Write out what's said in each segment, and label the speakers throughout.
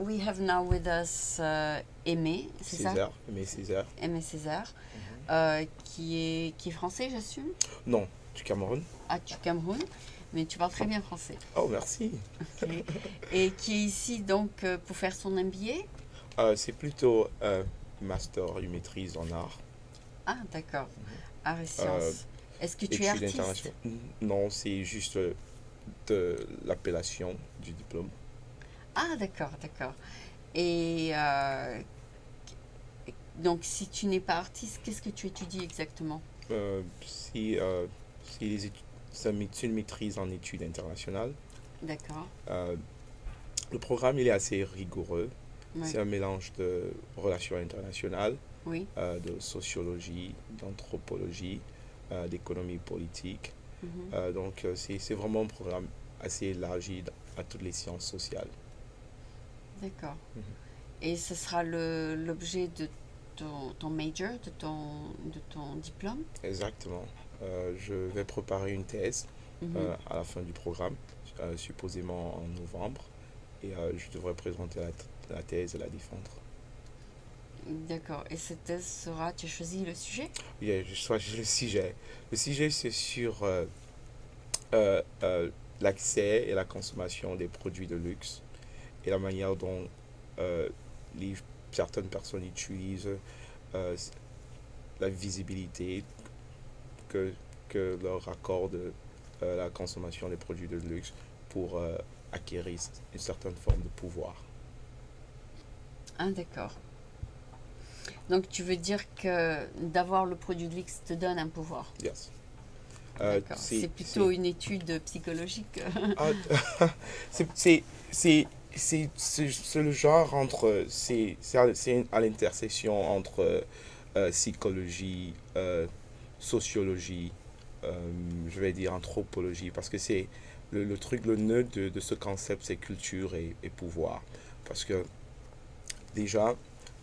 Speaker 1: we have now with us uh, Aimé, c'est ça?
Speaker 2: César, mais César.
Speaker 1: Aimé César, euh, qui, est, qui est français, j'assume?
Speaker 2: Non, du Cameroun.
Speaker 1: Ah, es Cameroun, mais tu parles très bien français.
Speaker 2: Oh, merci.
Speaker 1: Et qui est ici donc euh, pour faire son MBA
Speaker 2: Euh, c'est plutôt un master, une maîtrise en art.
Speaker 1: Ah, d'accord. Art et sciences. Est-ce que tu es artiste?
Speaker 2: Non, c'est juste euh, de l'appellation du diplôme.
Speaker 1: Ah, d'accord, d'accord. Et euh, donc, si tu n'es pas artiste, qu'est-ce que tu étudies exactement?
Speaker 2: Euh, c'est euh, les études- une maîtrise en études internationales.
Speaker 1: D'accord.
Speaker 2: Euh, le programme, il est assez rigoureux.
Speaker 1: Ouais.
Speaker 2: C'est un mélange de relations internationales,
Speaker 1: Oui.
Speaker 2: euh, de sociologie, d'anthropologie, d'économie politique.
Speaker 1: Mhm.
Speaker 2: Euh, donc, c'est vraiment un programme assez élargi à toutes les sciences sociales.
Speaker 1: D'accord.
Speaker 2: Mhm.
Speaker 1: Et ce sera l'objet de ton, ton major, de ton, de ton diplôme?
Speaker 2: Exactement. Euh, je vais préparer une thèse
Speaker 1: Mhm.
Speaker 2: euh, à la fin du programme, euh, supposément en novembre, et je devrais présenter la, la thèse et la défendre.
Speaker 1: D'accord. Et cette thèse sera, tu as choisi le sujet?
Speaker 2: Yeah, je choisis le sujet. Le sujet, c'est sur l'accès et la consommation des produits de luxe et la manière dont euh, les, certaines personnes utilisent euh, la visibilité que, que leur accorde euh, la consommation des produits de luxe pour acquérir une certaine forme de pouvoir.
Speaker 1: Ah, d'accord. Donc, tu veux dire que d'avoir le produit de luxe te donne un pouvoir?
Speaker 2: Yes. Euh.
Speaker 1: C'est plutôt une étude psychologique.
Speaker 2: Ah, c'est c'est le genre entre c'est c'est à, l'intersection entre euh, psychologie euh, sociologie euh, je vais dire anthropologie parce que c'est le, le truc le nœud de, de ce concept c'est culture et, et pouvoir parce que déjà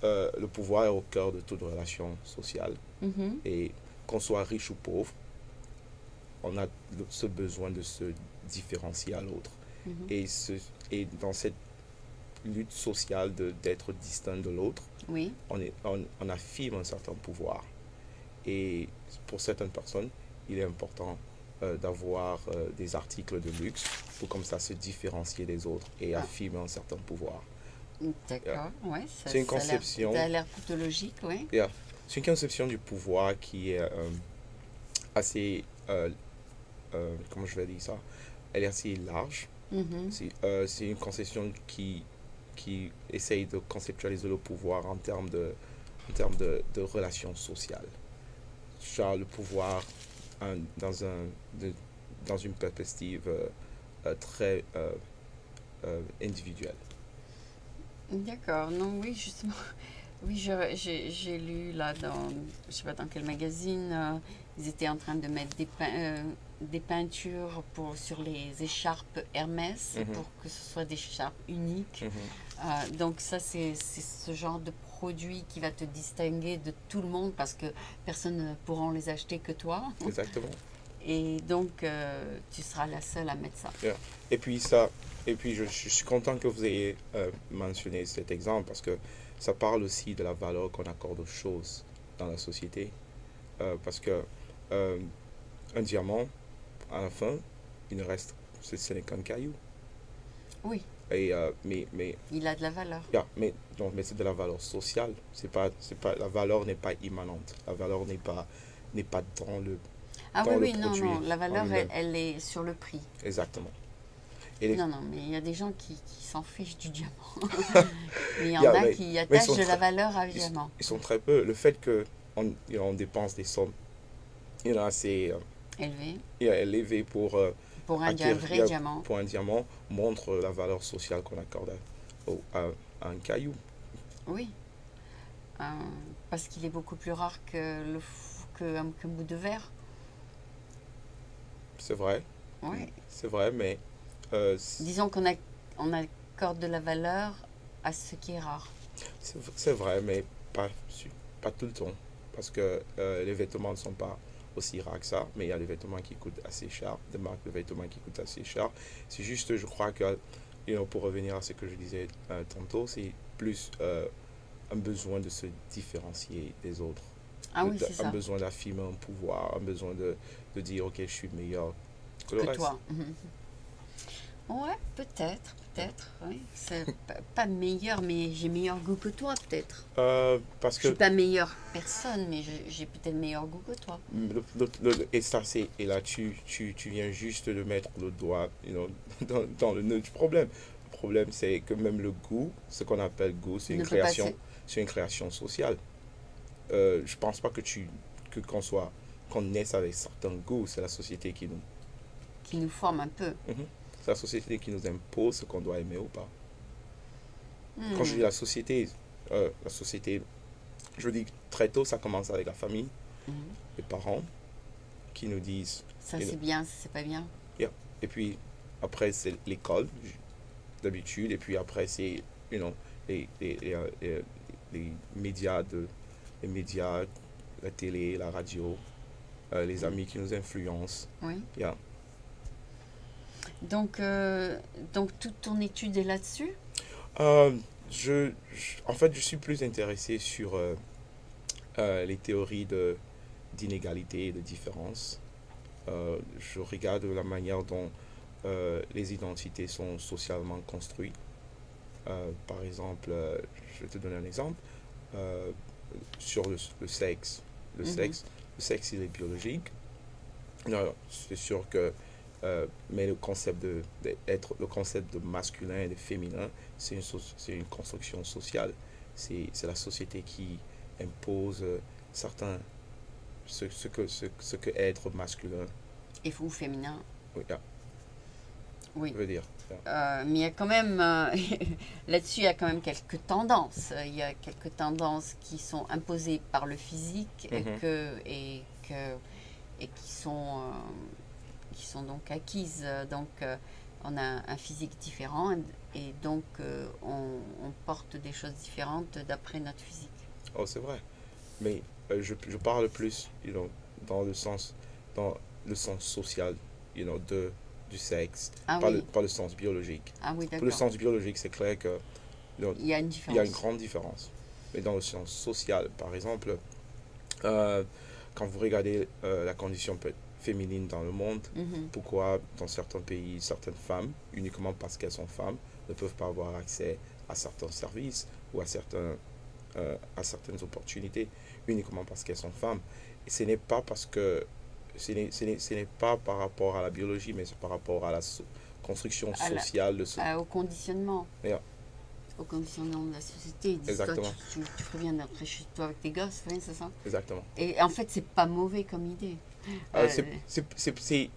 Speaker 2: le pouvoir est au cœur de toute relation sociale
Speaker 1: Mhm.
Speaker 2: et qu'on soit riche ou pauvre, on a ce besoin de se différencier à l'autre.
Speaker 1: Mhm.
Speaker 2: Et, ce, et dans cette lutte sociale de- d'être distinct de l'autre,
Speaker 1: Oui.
Speaker 2: on, est, on, on affirme un certain pouvoir. Et pour certaines personnes, il est important euh, d'avoir euh, des articles de luxe pour comme ça se différencier des autres et
Speaker 1: Ah.
Speaker 2: affirmer un certain pouvoir.
Speaker 1: D'accord. Ouais, ça,
Speaker 2: C'est une
Speaker 1: ça a l'air-
Speaker 2: conception.
Speaker 1: Ça a l'air plutôt logique, oui.
Speaker 2: C'est une conception du pouvoir qui est euh, assez, comment je vais dire ça, elle est assez large.
Speaker 1: Mhm.
Speaker 2: C'est euh, une conception qui, qui essaye de conceptualiser le pouvoir en termes de, en termes de, de relations sociales. Genre le pouvoir dans, un, de- dans une perspective euh, euh, très euh, individuelle.
Speaker 1: D'accord, non, oui, justement. Oui, j'ai j'ai lu là dans, je sais pas dans quel magazine, ils étaient en train de mettre des, des peintures pour, sur les écharpes Hermès
Speaker 2: Mhm.
Speaker 1: pour que ce soit des écharpes uniques. Euh, donc ça, c'est ce genre de produit qui va te distinguer de tout le monde parce que personne ne pourra les acheter que toi.
Speaker 2: Exactement.
Speaker 1: Et donc, euh, tu seras la seule à mettre ça.
Speaker 2: Et puis ça, et puis je, je suis content que vous ayez euh, mentionné cet exemple parce que ça parle aussi de la valeur qu'on accorde aux choses dans la société. Parce que un diamant, à la fin, il ne reste, ce, ce n'est qu'un caillou.
Speaker 1: Oui,
Speaker 2: Et, euh, mais, mais,
Speaker 1: il a de la valeur.
Speaker 2: yeah, mais, donc, mais c'est de la valeur sociale. C'est pas, c'est pas, la valeur n'est pas immanente. La valeur n'est pas, n'est pas dans le.
Speaker 1: Ah
Speaker 2: dans
Speaker 1: oui,
Speaker 2: le
Speaker 1: oui, non, non, la
Speaker 2: en
Speaker 1: valeur, elle, est sur le prix.
Speaker 2: Exactement. Et
Speaker 1: Non, non, mais il y a des gens qui, qui s'en fichent du diamant. mais il y en
Speaker 2: Yeah,
Speaker 1: a
Speaker 2: mais-
Speaker 1: qui attachent de la valeur à
Speaker 2: ils,
Speaker 1: diamant.
Speaker 2: ils sont très peu. Le fait qu'on on dépense des sommes you know, assez euh,
Speaker 1: Élevé.
Speaker 2: élevées pour, euh,
Speaker 1: Pour un,
Speaker 2: acquérir-
Speaker 1: vrai diamant.
Speaker 2: pour un diamant montre la valeur sociale qu'on accorde à, au- à- à un caillou.
Speaker 1: Oui. Euh, parce qu'il est beaucoup plus rare que le un- qu'un bout de verre.
Speaker 2: C'est vrai,
Speaker 1: Oui.
Speaker 2: c'est vrai, mais euh,
Speaker 1: Disons qu'on on accorde de la valeur à ce qui est rare.
Speaker 2: c'est vrai, mais pas, tout le temps. Parce que euh, les vêtements ne sont pas aussi rares que ça, mais il y a des vêtements qui coûtent assez cher, des marques de vêtements qui coûtent assez cher. C'est juste, je crois que you know, pour revenir à ce que je disais euh, tantôt, c'est plus euh, un besoin de se différencier des autres.
Speaker 1: Ah oui,
Speaker 2: un besoin d'affirmer un pouvoir, un besoin de, de dire, ok, je suis meilleur que le reste.
Speaker 1: toi. Ouais, peut-être, peut-être. Oui. C'est pas, meilleur, mais j'ai meilleur goût que toi, peut-être.
Speaker 2: Euh, parce
Speaker 1: Je
Speaker 2: que
Speaker 1: suis pas meilleure personne, mais j'ai- peut-être meilleur goût que toi.
Speaker 2: le- le- le- et ça, c'est, et là, tu, tu, tu viens juste de mettre le doigt you know, dans, dans le nœud du problème. Le problème, c'est que même le goût, ce qu'on appelle goût, c'est
Speaker 1: Ne
Speaker 2: une création, c'est une création sociale. Euh, je pense pas que tu, que qu'on soit, qu'on naisse avec certains goûts, c'est la société qui nous,
Speaker 1: Qui nous forme un peu.
Speaker 2: C'est la société qui nous impose ce qu'on doit aimer ou pas.
Speaker 1: Hmm.
Speaker 2: Quand je dis la société, euh, la société, je dis très tôt, ça commence avec la famille,
Speaker 1: Mhm.
Speaker 2: les parents, qui nous disent,
Speaker 1: Ça, c'est bien, ça, c'est pas bien.
Speaker 2: et puis après c'est l'école, d'habitude, et puis après c'est, you know, les, les, les, euh, les- les médias, de, les médias, la télé, la radio, euh, les amis qui nous influencent.
Speaker 1: Oui.
Speaker 2: Yeah.
Speaker 1: Donc, euh, donc toute ton étude est là-dessus?
Speaker 2: Euh, je, je- en fait, je suis plus intéressé sur euh, les théories d'inégalité et de différence. Je regarde la manière dont les identités sont socialement construites. Par exemple, je vais te donner un exemple. Sur le, le sexe. Le
Speaker 1: Mhm.
Speaker 2: sexe, le sexe, il est biologique. C'est sûr que euh, mais le concept de, de être le concept de masculin et de féminin c'est une, c'est une construction sociale. C'est la société qui impose euh, certains, ce, ce, que, ce, ce que être masculin
Speaker 1: Et féminin?
Speaker 2: Oui, ah,
Speaker 1: Oui.
Speaker 2: veut dire. yeah.
Speaker 1: Euh, mais il y a quand même, euh, là-dessus, il y a quand même quelques tendances. Il y a quelques tendances qui sont imposées par le physique et,
Speaker 2: Mhm.
Speaker 1: que, et, que, et qui, sont, qui sont donc acquises. Donc, euh, on a un physique différent et donc euh, on, on porte des choses différentes d'après notre physique.
Speaker 2: Oh, c'est vrai. Mais euh, je, je parle plus you know, dans, le sens, dans le sens social you know, de, du sexe,
Speaker 1: Ah
Speaker 2: pas,
Speaker 1: oui,
Speaker 2: le, pas le sens biologique.
Speaker 1: ah oui
Speaker 2: Pour le sens biologique, c'est clair que
Speaker 1: Il y a une
Speaker 2: Il y a une grande différence. Mais dans le sens social, par exemple, euh, quand vous regardez euh, la condition peut- féminine dans le monde,
Speaker 1: Mhm.
Speaker 2: pourquoi dans certains pays, certaines femmes, uniquement parce qu'elles sont femmes, ne peuvent pas avoir accès à certains services ou à, certains, euh, à certaines opportunités, uniquement parce qu'elles sont femmes. Et ce n'est pas parce que ce n'est, ce n'est- ce n'est pas par rapport à la biologie, mais c'est par rapport à la so- construction
Speaker 1: À la-
Speaker 2: sociale de ce...
Speaker 1: Au conditionnement.
Speaker 2: Yeah.
Speaker 1: Au conditionnement de la société. Ils disent, toi,
Speaker 2: Exactement.
Speaker 1: tu, tu, tu chez toi avec tes gosses, oui, c'est ça?
Speaker 2: Exactement.
Speaker 1: Et en fait, c'est pas mauvais comme idée.
Speaker 2: Euh, c'est,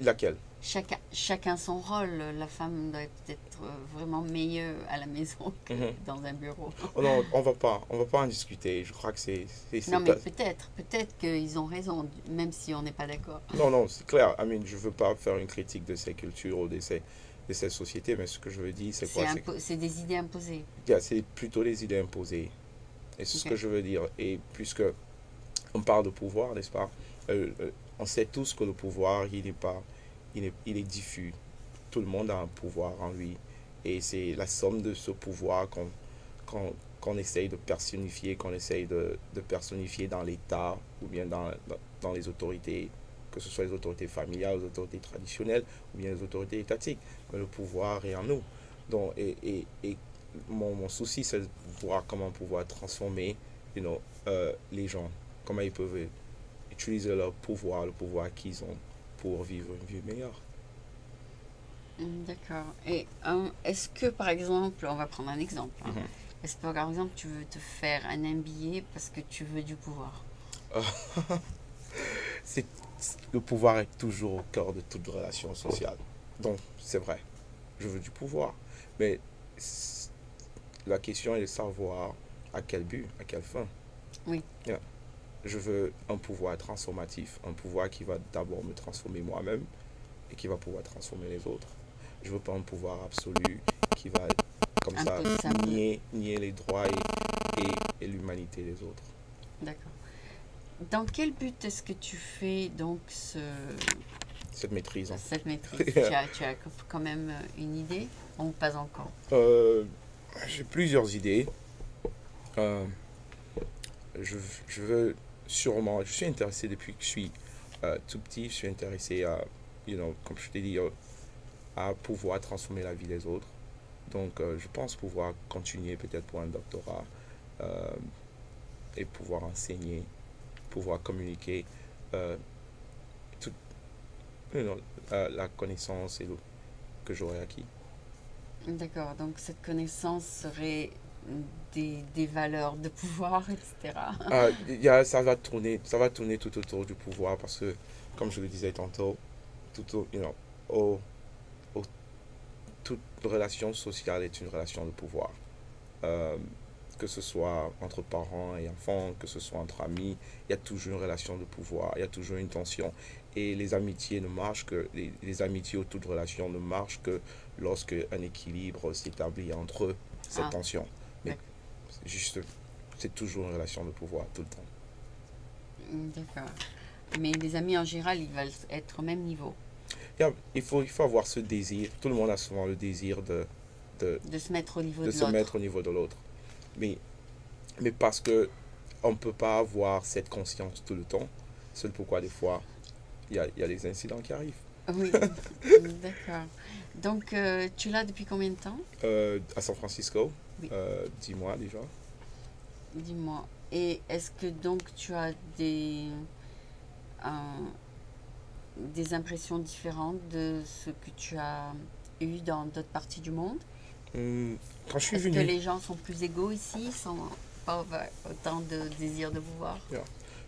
Speaker 2: laquelle?
Speaker 1: Chacun, chacun son rôle. La femme doit peut-être euh, vraiment meilleure à la maison que
Speaker 2: Mhm.
Speaker 1: dans un bureau.
Speaker 2: Oh non, on va pas, on va pas en discuter. Je crois que c'est,
Speaker 1: Non, mais peut-être, peut-être qu'ils ont raison, même si on n'est pas d'accord.
Speaker 2: non, non, c'est clair. I mean, je veux pas faire une critique de ces cultures ou de ces, de ces sociétés, mais ce que je veux dire, c'est
Speaker 1: C'est
Speaker 2: quoi C'est,
Speaker 1: des idées imposées.
Speaker 2: yeah, c'est plutôt les idées imposées. Et c'est ce que je veux dire. Et puisque on parle de pouvoir, n'est-ce pas? Euh, euh, On sait tous que le pouvoir, il n'est pas, il est, il est diffus. Tout le monde a un pouvoir en lui, et c'est la somme de ce pouvoir qu'on, qu'on, qu'on essaye de personnifier, qu'on essaye de, de personnifier dans l'État ou bien dans, dans, les autorités, que ce soit les autorités familiales, les autorités traditionnelles ou bien les autorités étatiques. Mais le pouvoir est en nous. Donc, et, et, mon souci, c'est de voir comment pouvoir transformer you know, euh, les gens, comment ils peuvent utiliser leur pouvoir, le pouvoir qu'ils ont pour vivre une vie meilleure.
Speaker 1: Hum, D'accord. Et euh, est-ce que, par exemple, on va prendre un exemple. hein.
Speaker 2: Mhm.
Speaker 1: Est-ce que, par exemple, tu veux te faire un MBA parce que tu veux du pouvoir?
Speaker 2: C'est, le pouvoir est toujours au cœur de toute relation sociale. Donc, c'est vrai, je veux du pouvoir. Mais la question est de savoir à quel but, à quelle fin.
Speaker 1: Oui.
Speaker 2: Yeah. Je veux un pouvoir transformatif, un pouvoir qui va d'abord me transformer moi-même et qui va pouvoir transformer les autres. Je veux pas un pouvoir absolu qui va, comme
Speaker 1: Un
Speaker 2: ça, nier, nier les droits et, et, et l'humanité des autres.
Speaker 1: D'accord. Dans quel but est-ce que tu fais donc ce,
Speaker 2: cette maîtrise. hein.
Speaker 1: Cette maîtrise? tu, as, tu as quand même euh, une idée ou pas encore?
Speaker 2: Euh, J'ai plusieurs idées. Euh, je, je veux sûrement, je suis intéressé depuis que je suis euh, tout petit, je suis intéressé à, you know, comme je t'ai dit, euh, à pouvoir transformer la vie des autres. Donc, euh, je pense pouvoir continuer peut-être pour un doctorat et pouvoir enseigner, pouvoir communiquer euh, tout, you know, la connaissance et le- que j'aurai acquis.
Speaker 1: D'accord, donc cette connaissance serait des, des valeurs de pouvoir, etc.
Speaker 2: Ah, il y a- ça, va tourner, ça va tourner tout autour du pouvoir parce que, comme je le disais tantôt, tout au- you know, au- au- toute relation sociale est une relation de pouvoir. Euh, que ce soit entre parents et enfants, que ce soit entre amis, il y a toujours une relation de pouvoir, il y a toujours une tension. Et les amitiés ne marchent que, les, les amitiés ou toute relation ne marchent que lorsque un équilibre s'établit entre eux, cette
Speaker 1: Ah.
Speaker 2: tension. C'est juste, c'est toujours une relation de pouvoir tout le temps.
Speaker 1: D'accord. Mais les amis en général, ils veulent être au même niveau,
Speaker 2: Il, faut, il faut avoir ce désir. Tout le monde a souvent le désir de, de,
Speaker 1: de se mettre au niveau
Speaker 2: de
Speaker 1: de,
Speaker 2: se
Speaker 1: l'autre.
Speaker 2: mettre au niveau de l'autre. Mais, mais parce que on ne peut pas avoir cette conscience tout le temps, c'est pourquoi des fois, il y a, y a des incidents qui arrivent.
Speaker 1: Oui, d'accord. Donc, euh, tu l'as depuis combien de temps?
Speaker 2: Euh, à San Francisco,
Speaker 1: Oui.
Speaker 2: euh, dix mois déjà.
Speaker 1: Dis-moi. Et est-ce que donc tu as des, euh, des impressions différentes de ce que tu as eu dans d'autres parties du monde?
Speaker 2: Hum, quand je suis
Speaker 1: Est-ce
Speaker 2: venu,
Speaker 1: que les gens sont plus égaux ici, sans pas autant de désir de pouvoir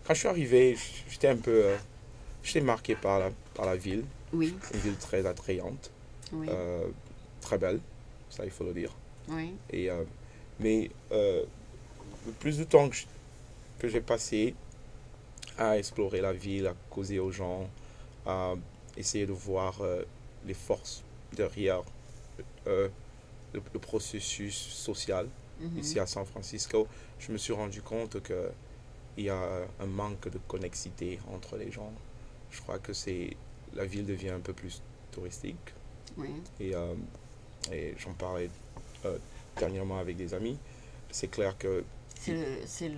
Speaker 2: quand je suis arrivé, j'étais un peu, euh, j'étais marqué par la, par la ville,
Speaker 1: Oui,
Speaker 2: une ville très attrayante,
Speaker 1: oui,
Speaker 2: euh, très belle, ça il faut le dire.
Speaker 1: Oui.
Speaker 2: Et, euh, mais euh, le plus de temps que j'ai passé à explorer la ville, à causer aux gens, à essayer de voir euh, les forces derrière euh, le, le processus social
Speaker 1: mhm.
Speaker 2: ici à San Francisco, je me suis rendu compte que il y a un manque de connexité entre les gens. Je crois que c'est la ville devient un peu plus touristique.
Speaker 1: Oui,
Speaker 2: Et, euh, et j'en parlais euh, dernièrement avec des amis. C'est clair que.
Speaker 1: c'est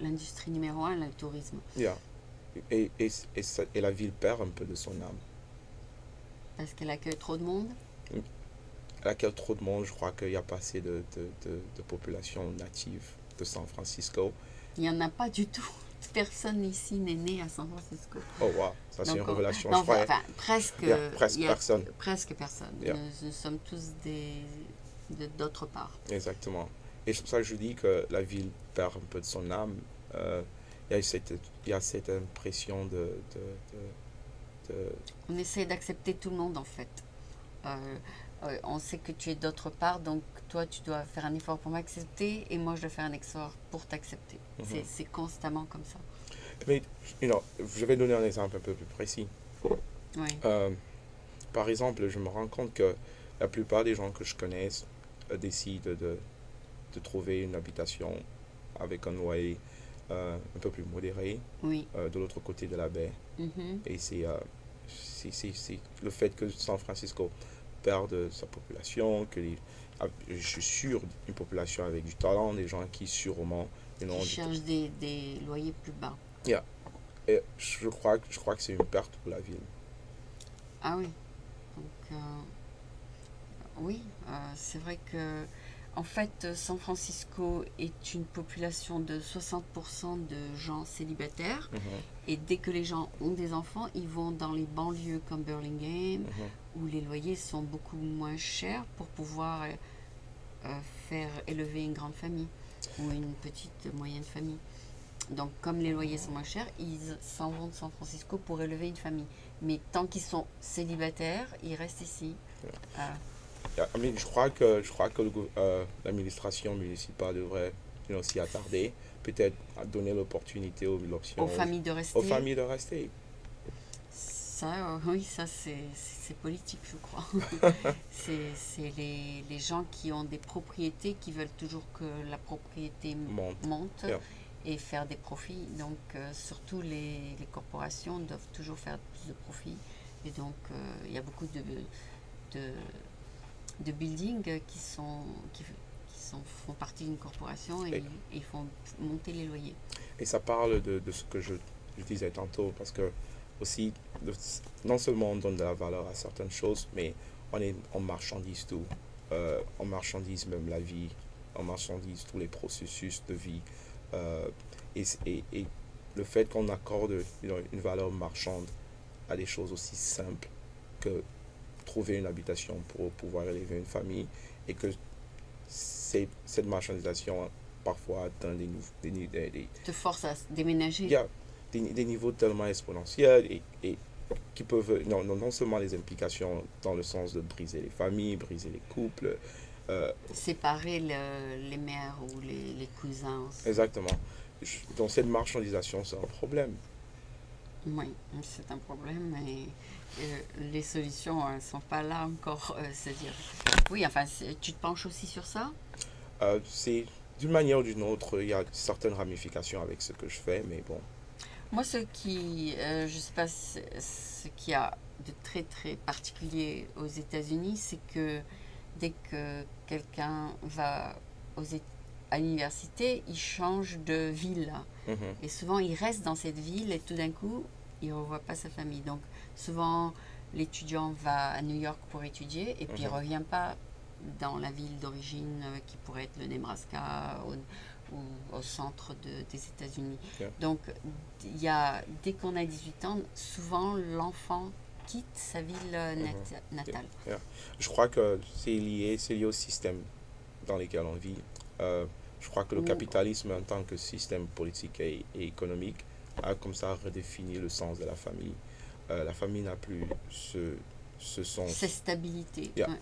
Speaker 1: l'industrie numéro un, le tourisme.
Speaker 2: yeah. et, et, et, ça- et la ville perd un peu de son âme.
Speaker 1: Parce qu'elle accueille trop de monde?
Speaker 2: À laquelle trop de monde, je crois qu'il n'y a pas assez de, de, de, de population native de San Francisco.
Speaker 1: Il n'y en a pas du tout. Personne ici n'est né à San Francisco.
Speaker 2: Oh, wow, ça c'est une
Speaker 1: on-
Speaker 2: révélation.
Speaker 1: Non,
Speaker 2: je crois.
Speaker 1: enfin, presque.
Speaker 2: Il y a presque
Speaker 1: il y a
Speaker 2: personne.
Speaker 1: Presque personne.
Speaker 2: Yeah.
Speaker 1: Nous, nous sommes tous des de- d'autre part.
Speaker 2: Exactement. Et c'est pour ça que je dis que la ville perd un peu de son âme. Euh, il, y a cette, il y a cette impression de, de, de, de-
Speaker 1: On essaie d'accepter tout le monde en fait. Euh, euh, on sait que tu es d'autre part, donc toi tu dois faire un effort pour m'accepter et moi je dois faire un effort pour t'accepter.
Speaker 2: Mhm.
Speaker 1: C'est- C'est constamment comme ça.
Speaker 2: Mais, you know, je vais donner un exemple un peu plus précis.
Speaker 1: Oui.
Speaker 2: Par exemple, je me rends compte que la plupart des gens que je connais euh, décident de, de trouver une habitation avec un loyer euh, un peu plus modéré
Speaker 1: Oui.
Speaker 2: euh, de l'autre côté de la baie.
Speaker 1: Mhm.
Speaker 2: Et c'est euh, c'est- c'est- c'est le fait que San Francisco perde sa population, que les, ah, je suis sûr une population avec du talent, des gens qui sûrement
Speaker 1: Qui
Speaker 2: du-
Speaker 1: cherchent des, des loyers plus bas.
Speaker 2: et je crois, que- je crois que c'est une perte pour la ville.
Speaker 1: Ah oui. Donc, oui, euh, c'est vrai que, en fait, euh, San Francisco est une population de 60% de gens célibataires.
Speaker 2: Mhm,
Speaker 1: Et dès que les gens ont des enfants, ils vont dans les banlieues comme Burlingame,
Speaker 2: mhm.
Speaker 1: où les loyers sont beaucoup moins chers pour pouvoir euh, euh, faire élever une grande famille ou une petite euh, moyenne famille. Donc, comme les loyers sont moins chers, ils s'en vont de San Francisco pour élever une famille. Mais tant qu'ils sont célibataires, ils restent ici.
Speaker 2: Yeah, mean, je crois que, je crois que euh, l'administration municipale devrait you know, s'y attarder, peut-être donner l'opportunité ou l'option
Speaker 1: aux familles de rester.
Speaker 2: aux familles de rester.
Speaker 1: Ça, euh, oui, ça c'est politique, je crois. c'est les, les gens qui ont des propriétés qui veulent toujours que la propriété
Speaker 2: Monte.
Speaker 1: monte
Speaker 2: Yeah.
Speaker 1: et faire des profits. Donc, euh, surtout les, les corporations doivent toujours faire plus de profits. Et donc, euh, il y a beaucoup de, de, de buildings qui, sont, qui, qui sont, font partie d'une corporation et, ils font monter les loyers.
Speaker 2: Et ça parle de, de ce que je, je disais tantôt, parce que aussi, non seulement on donne de la valeur à certaines choses, mais on, est, on marchandise tout. Euh, on marchandise même la vie, on marchandise tous les processus de vie. Euh, et, et, et le fait qu'on accorde une valeur marchande à des choses aussi simples que trouver une habitation pour pouvoir élever une famille, et que cette marchandisation parfois atteint des, nou- des, des- des,
Speaker 1: Te force à déménager.
Speaker 2: il y a des, des niveaux tellement exponentiels et, et qui peuvent, non, non, non seulement les implications dans le sens de briser les familles, briser les couples, euh,
Speaker 1: Séparer le- les mères ou les, les cousins. aussi.
Speaker 2: exactement. Donc cette marchandisation, c'est un problème.
Speaker 1: Oui, c'est un problème et les solutions ne sont pas là encore. euh, C'est-à-dire, oui, enfin, tu te penches aussi sur ça?
Speaker 2: Euh, c'est d'une manière ou d'une autre, il y a certaines ramifications avec ce que je fais, mais bon,
Speaker 1: Moi, ce qui, euh, je sais pas, ce y a de très très particulier aux États-Unis, c'est que dès que quelqu'un va aux à l'université, il change de ville.
Speaker 2: Mhm.
Speaker 1: Et souvent, il reste dans cette ville et tout d'un coup, il ne revoit pas sa famille. Donc, souvent, l'étudiant va à New York pour étudier et puis il ne
Speaker 2: Mhm.
Speaker 1: revient pas dans la ville d'origine euh, qui pourrait être le Nebraska ou, ou au centre de- des États-Unis.
Speaker 2: Yeah.
Speaker 1: Donc, il y a, dès qu'on a 18 ans, souvent l'enfant quitte sa ville euh,
Speaker 2: Mhm.
Speaker 1: nat- natale.
Speaker 2: je crois que c'est lié, lié au système dans lequel on vit. Euh, je crois que le capitalisme en tant que système politique et, et économique a comme ça redéfini le sens de la famille. Euh, la famille n'a plus ce, ce sens.
Speaker 1: C'est stabilité.
Speaker 2: Yeah.
Speaker 1: ouais.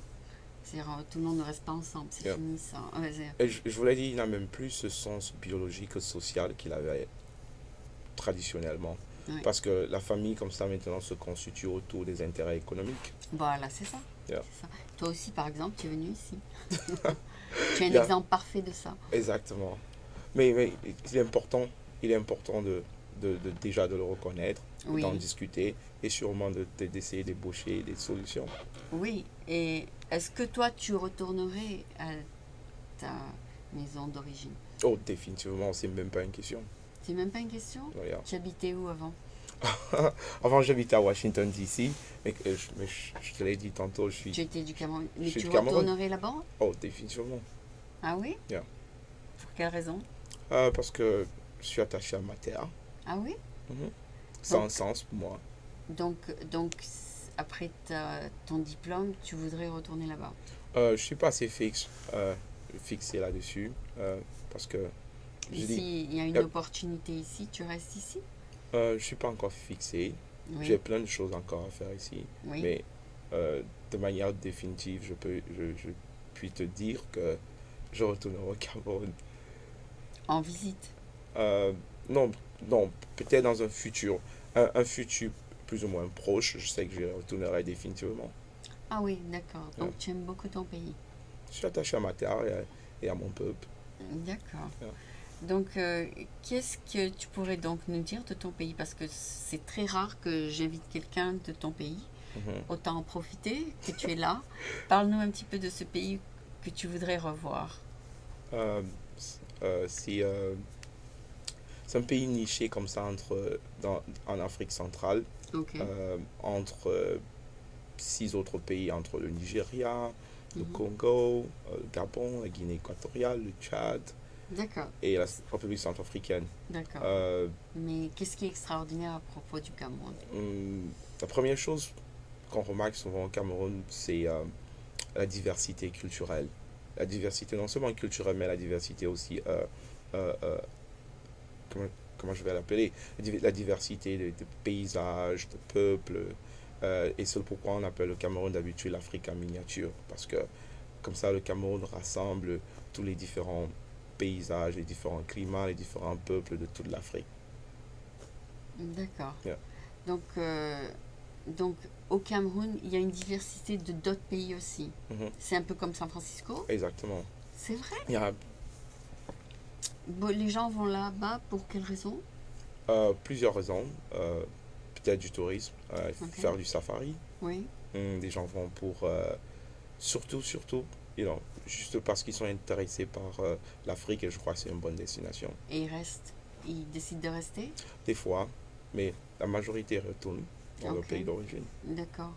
Speaker 1: C'est-à-dire, tout le monde ne reste pas ensemble, c'est
Speaker 2: Yeah.
Speaker 1: fini ça. Ouais,
Speaker 2: Et je, je vous l'ai dit, il n'a même plus ce sens biologique, social qu'il avait traditionnellement.
Speaker 1: Ouais.
Speaker 2: Parce que la famille, comme ça, maintenant, se constitue autour des intérêts économiques.
Speaker 1: Voilà, c'est ça.
Speaker 2: Yeah.
Speaker 1: C'est ça. Toi aussi, par exemple, tu es venu ici. tu es un exemple parfait de ça.
Speaker 2: Exactement. Mais, mais il est important, il est important de, de, de- déjà de le reconnaître,
Speaker 1: Oui,
Speaker 2: d'en discuter et sûrement de- de- d'essayer d'ébaucher des solutions.
Speaker 1: oui. Et est-ce que toi, tu retournerais à ta maison d'origine?
Speaker 2: Oh, définitivement, c'est même pas une question.
Speaker 1: C'est même pas une question?
Speaker 2: Regarde.
Speaker 1: Tu habitais où avant?
Speaker 2: Avant, j'habitais à Washington, D.C., mais, euh, je, mais je, je te l'ai dit tantôt, je suis...
Speaker 1: Tu étais du Cameroun. Mais tu retournerais là-bas?
Speaker 2: Oh, définitivement.
Speaker 1: Ah oui?
Speaker 2: Yeah.
Speaker 1: Pour quelle raison?
Speaker 2: Euh, parce que je suis attaché à ma terre.
Speaker 1: Ah oui?
Speaker 2: A Un sens pour moi.
Speaker 1: Donc, donc après ta- ton diplôme, tu voudrais retourner là-bas?
Speaker 2: Euh, je suis pas assez fixe, euh, fixé là-dessus, euh, parce que dis,
Speaker 1: s'il y a une opportunité ici, tu restes ici?
Speaker 2: Je suis pas encore fixé.
Speaker 1: Oui.
Speaker 2: J'ai plein de choses encore à faire ici,
Speaker 1: oui.
Speaker 2: mais de manière définitive, je peux, je, je puis te dire que je retournerai au Cameroun.
Speaker 1: En visite?
Speaker 2: Non, non, peut-être dans un futur, un, un futur plus ou moins proche, je sais que je retournerai définitivement.
Speaker 1: Ah oui, d'accord. Donc
Speaker 2: Ouais.
Speaker 1: tu aimes beaucoup ton pays.
Speaker 2: Je suis attaché à ma terre et à, et à mon peuple.
Speaker 1: D'accord.
Speaker 2: Ouais.
Speaker 1: Donc, euh, qu'est-ce que tu pourrais donc nous dire de ton pays? Parce que c'est très rare que j'invite quelqu'un de ton pays.
Speaker 2: Mhm.
Speaker 1: Autant en profiter que tu es là. Parle-nous un petit peu de ce pays que tu voudrais revoir.
Speaker 2: Euh, euh, c'est euh, c'est un pays niché comme ça entre, dans, en Afrique centrale, euh, entre euh, six autres pays, entre le Nigeria, le
Speaker 1: Mhm.
Speaker 2: Congo, euh, le Gabon, la Guinée équatoriale, le Tchad et la République centrafricaine.
Speaker 1: d'accord.
Speaker 2: Euh,
Speaker 1: Mais qu'est-ce qui est extraordinaire à propos du Cameroun?
Speaker 2: Hum, la première chose qu'on remarque souvent au Cameroun, c'est euh, la diversité culturelle. La diversité non seulement culturelle, mais la diversité aussi, euh, euh, euh, comment, comment je vais l'appeler, la div- la diversité de, de paysages, de peuples. euh, et c'est pourquoi on appelle le Cameroun d'habitude l'Afrique en miniature. Parce que comme ça, le Cameroun rassemble tous les différents paysages, les différents climats, les différents peuples de toute l'Afrique.
Speaker 1: D'accord.
Speaker 2: Yeah.
Speaker 1: Donc, euh, donc, au Cameroun, il y a une diversité de d'autres pays aussi.
Speaker 2: Mhm.
Speaker 1: C'est un peu comme San Francisco.
Speaker 2: Exactement.
Speaker 1: C'est vrai?
Speaker 2: Il y a
Speaker 1: Bon, les gens vont là-bas pour quelle raison?
Speaker 2: Euh, plusieurs raisons. Euh, peut-être du tourisme, euh, faire du safari.
Speaker 1: Oui.
Speaker 2: Hum, des gens vont pour, surtout, surtout, you know, juste parce qu'ils sont intéressés par l'Afrique et je crois que c'est une bonne destination.
Speaker 1: Et ils restent. Ils décident de rester?
Speaker 2: Des fois, mais la majorité retourne dans leur
Speaker 1: Ok.
Speaker 2: pays d'origine.
Speaker 1: D'accord.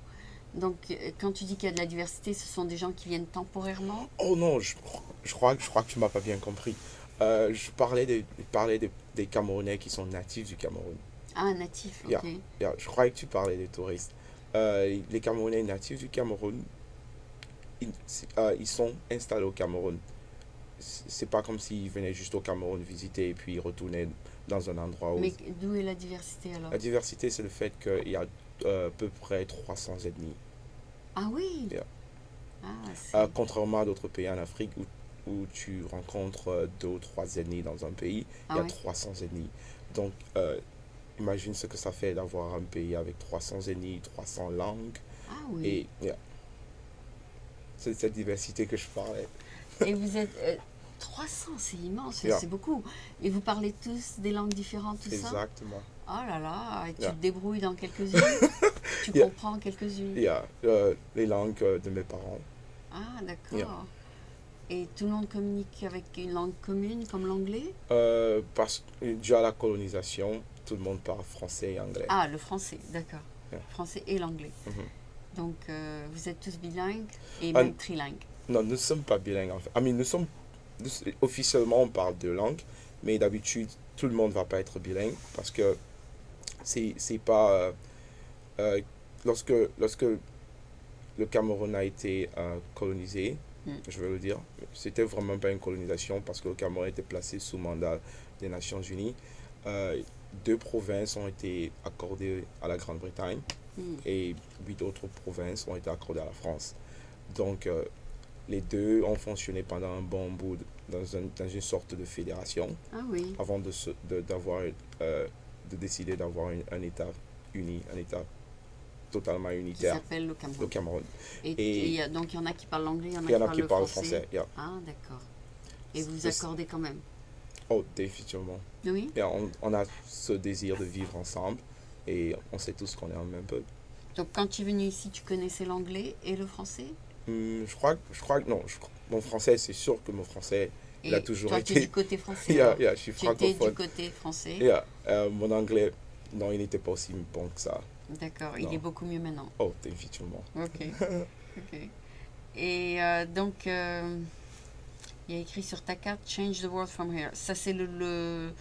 Speaker 1: Donc, quand tu dis qu'il y a de la diversité, ce sont des gens qui viennent temporairement?
Speaker 2: Oh non, je, je, crois, je crois que tu m'as pas bien compris. Euh, je parlais, des, je parlais des, des Camerounais qui sont natifs du Cameroun.
Speaker 1: Ah, natif, ok.
Speaker 2: Yeah. Yeah, je croyais que tu parlais des touristes. Euh, les Camerounais natifs du Cameroun, ils, euh, ils sont installés au Cameroun. C'est pas comme s'ils venaient juste au Cameroun visiter et puis ils retournaient dans un endroit où...
Speaker 1: Mais d'où est la diversité alors?
Speaker 2: La diversité, c'est le fait qu'il y a à peu près 300 ethnies.
Speaker 1: Ah oui?
Speaker 2: Yeah.
Speaker 1: Ah,
Speaker 2: contrairement à d'autres pays en Afrique où, où tu rencontres euh, deux ou trois ethnies dans un pays,
Speaker 1: ah
Speaker 2: il y a
Speaker 1: ouais.
Speaker 2: 300 ethnies. Donc, euh, imagine ce que ça fait d'avoir un pays avec 300 ethnies, 300 langues.
Speaker 1: Ah oui.
Speaker 2: Et yeah. c'est de cette diversité que je parlais.
Speaker 1: Et vous êtes... euh, 300, c'est immense,
Speaker 2: Yeah.
Speaker 1: c'est beaucoup. Et vous parlez tous des langues différentes, tout ça?
Speaker 2: Exactement.
Speaker 1: Oh là là, et tu
Speaker 2: Yeah.
Speaker 1: te débrouilles dans quelques-unes? Tu comprends quelques-unes?
Speaker 2: Il y a euh, les langues euh, de mes parents.
Speaker 1: Ah, d'accord. Et tout le monde communique avec une langue commune comme l'anglais
Speaker 2: Euh, parce que dû à la colonisation, tout le monde parle français et anglais.
Speaker 1: Ah, le français, d'accord.
Speaker 2: Yeah.
Speaker 1: Français et l'anglais.
Speaker 2: Mhm.
Speaker 1: Donc, euh, vous êtes tous bilingues et
Speaker 2: Ah,
Speaker 1: même trilingues.
Speaker 2: Non, nous ne sommes pas bilingues en fait. I mean, nous sommes, nous- officiellement, on parle deux langues, mais d'habitude, tout le monde ne va pas être bilingue parce que c'est pas. euh, euh, lorsque, lorsque le Cameroun a été colonisé,
Speaker 1: Mm.
Speaker 2: je vais le dire, c'était vraiment pas une colonisation parce que le Cameroun était placé sous mandat des Nations Unies. Euh, deux provinces ont été accordées à la Grande-Bretagne
Speaker 1: Hmm.
Speaker 2: et huit autres provinces ont été accordées à la France. Donc, euh, les deux ont fonctionné pendant un bon bout dans, un- dans une sorte de fédération
Speaker 1: Ah oui,
Speaker 2: avant de, se- de, d'avoir, euh, de décider d'avoir un, un État uni, un État totalement
Speaker 1: qui
Speaker 2: unitaire,
Speaker 1: s'appelle le
Speaker 2: le
Speaker 1: Cameroun. Et,
Speaker 2: Et-
Speaker 1: et il y a- donc, il y en a qui parlent l'anglais, il y en a
Speaker 2: en
Speaker 1: qui
Speaker 2: a
Speaker 1: parlent
Speaker 2: qui
Speaker 1: le français.
Speaker 2: français. yeah.
Speaker 1: Ah, d'accord. Et vous
Speaker 2: C'est-
Speaker 1: accordez quand même?
Speaker 2: Oh, définitivement.
Speaker 1: Oui
Speaker 2: Yeah, on, on a ce désir de vivre ensemble et on sait tous qu'on est un même peuple.
Speaker 1: Donc, quand tu es venu ici, tu connaissais l'anglais et le français?
Speaker 2: Hmm, je crois, que- je crois que non. je mon français, c'est sûr que mon français,
Speaker 1: Et
Speaker 2: Il a toujours
Speaker 1: toi, tu
Speaker 2: été-
Speaker 1: es du côté français
Speaker 2: yeah, je suis
Speaker 1: Tu étais du
Speaker 2: francophone.
Speaker 1: côté français?
Speaker 2: Yeah, euh, mon anglais, non, il n'était pas aussi bon que ça.
Speaker 1: D'accord, il est beaucoup mieux maintenant.
Speaker 2: Oh, définitivement.
Speaker 1: Ok. Et euh, donc, euh, il y a écrit sur ta carte Change the world from here. Ça, c'est le, le-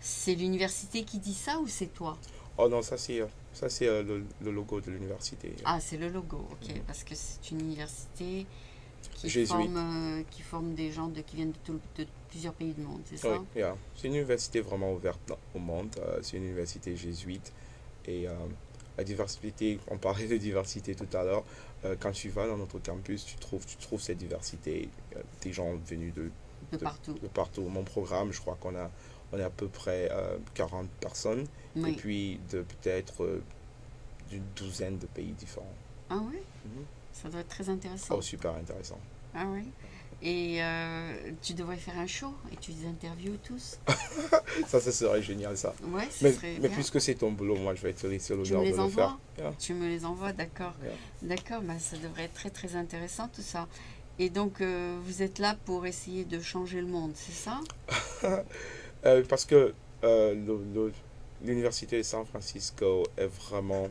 Speaker 1: c'est l'université qui dit ça ou c'est toi?
Speaker 2: Oh non, ça c'est, ça c'est euh, le, le logo de l'université.
Speaker 1: Ah, c'est le logo, ok.
Speaker 2: Mhm.
Speaker 1: Parce que c'est une université qui
Speaker 2: Jésuite.
Speaker 1: forme, qui forme des gens de, qui viennent de, tout- de plusieurs pays du monde, c'est ça?
Speaker 2: Oui, yeah. C'est une université vraiment ouverte au monde. c'est une université jésuite. Et la diversité, on parlait de diversité tout à l'heure. euh, quand tu vas dans notre campus, tu trouves, tu trouves cette diversité. euh, des gens venus de,
Speaker 1: De partout.
Speaker 2: de partout. Mon programme, je crois qu'on a, on est à peu près euh, 40 personnes. Et puis de peut-être euh, d'une douzaine de pays différents.
Speaker 1: Ah oui
Speaker 2: Mhm.
Speaker 1: Ça doit être très intéressant.
Speaker 2: Oh, super intéressant.
Speaker 1: Ah oui Et euh, tu devrais faire un show et tu les interviews tous.
Speaker 2: Ça, ça serait génial, ça.
Speaker 1: Ouais, ce
Speaker 2: Mais,
Speaker 1: serait
Speaker 2: mais
Speaker 1: bien.
Speaker 2: puisque c'est ton boulot, moi, je vais te laisser l'honneur de
Speaker 1: les
Speaker 2: le
Speaker 1: envoies
Speaker 2: faire. Yeah.
Speaker 1: Tu me les envoies, d'accord.
Speaker 2: Yeah.
Speaker 1: D'accord, bah, ça devrait être très très intéressant tout ça. Et donc, euh, vous êtes là pour essayer de changer le monde, c'est ça?
Speaker 2: Euh, parce que l'Université de San Francisco est vraiment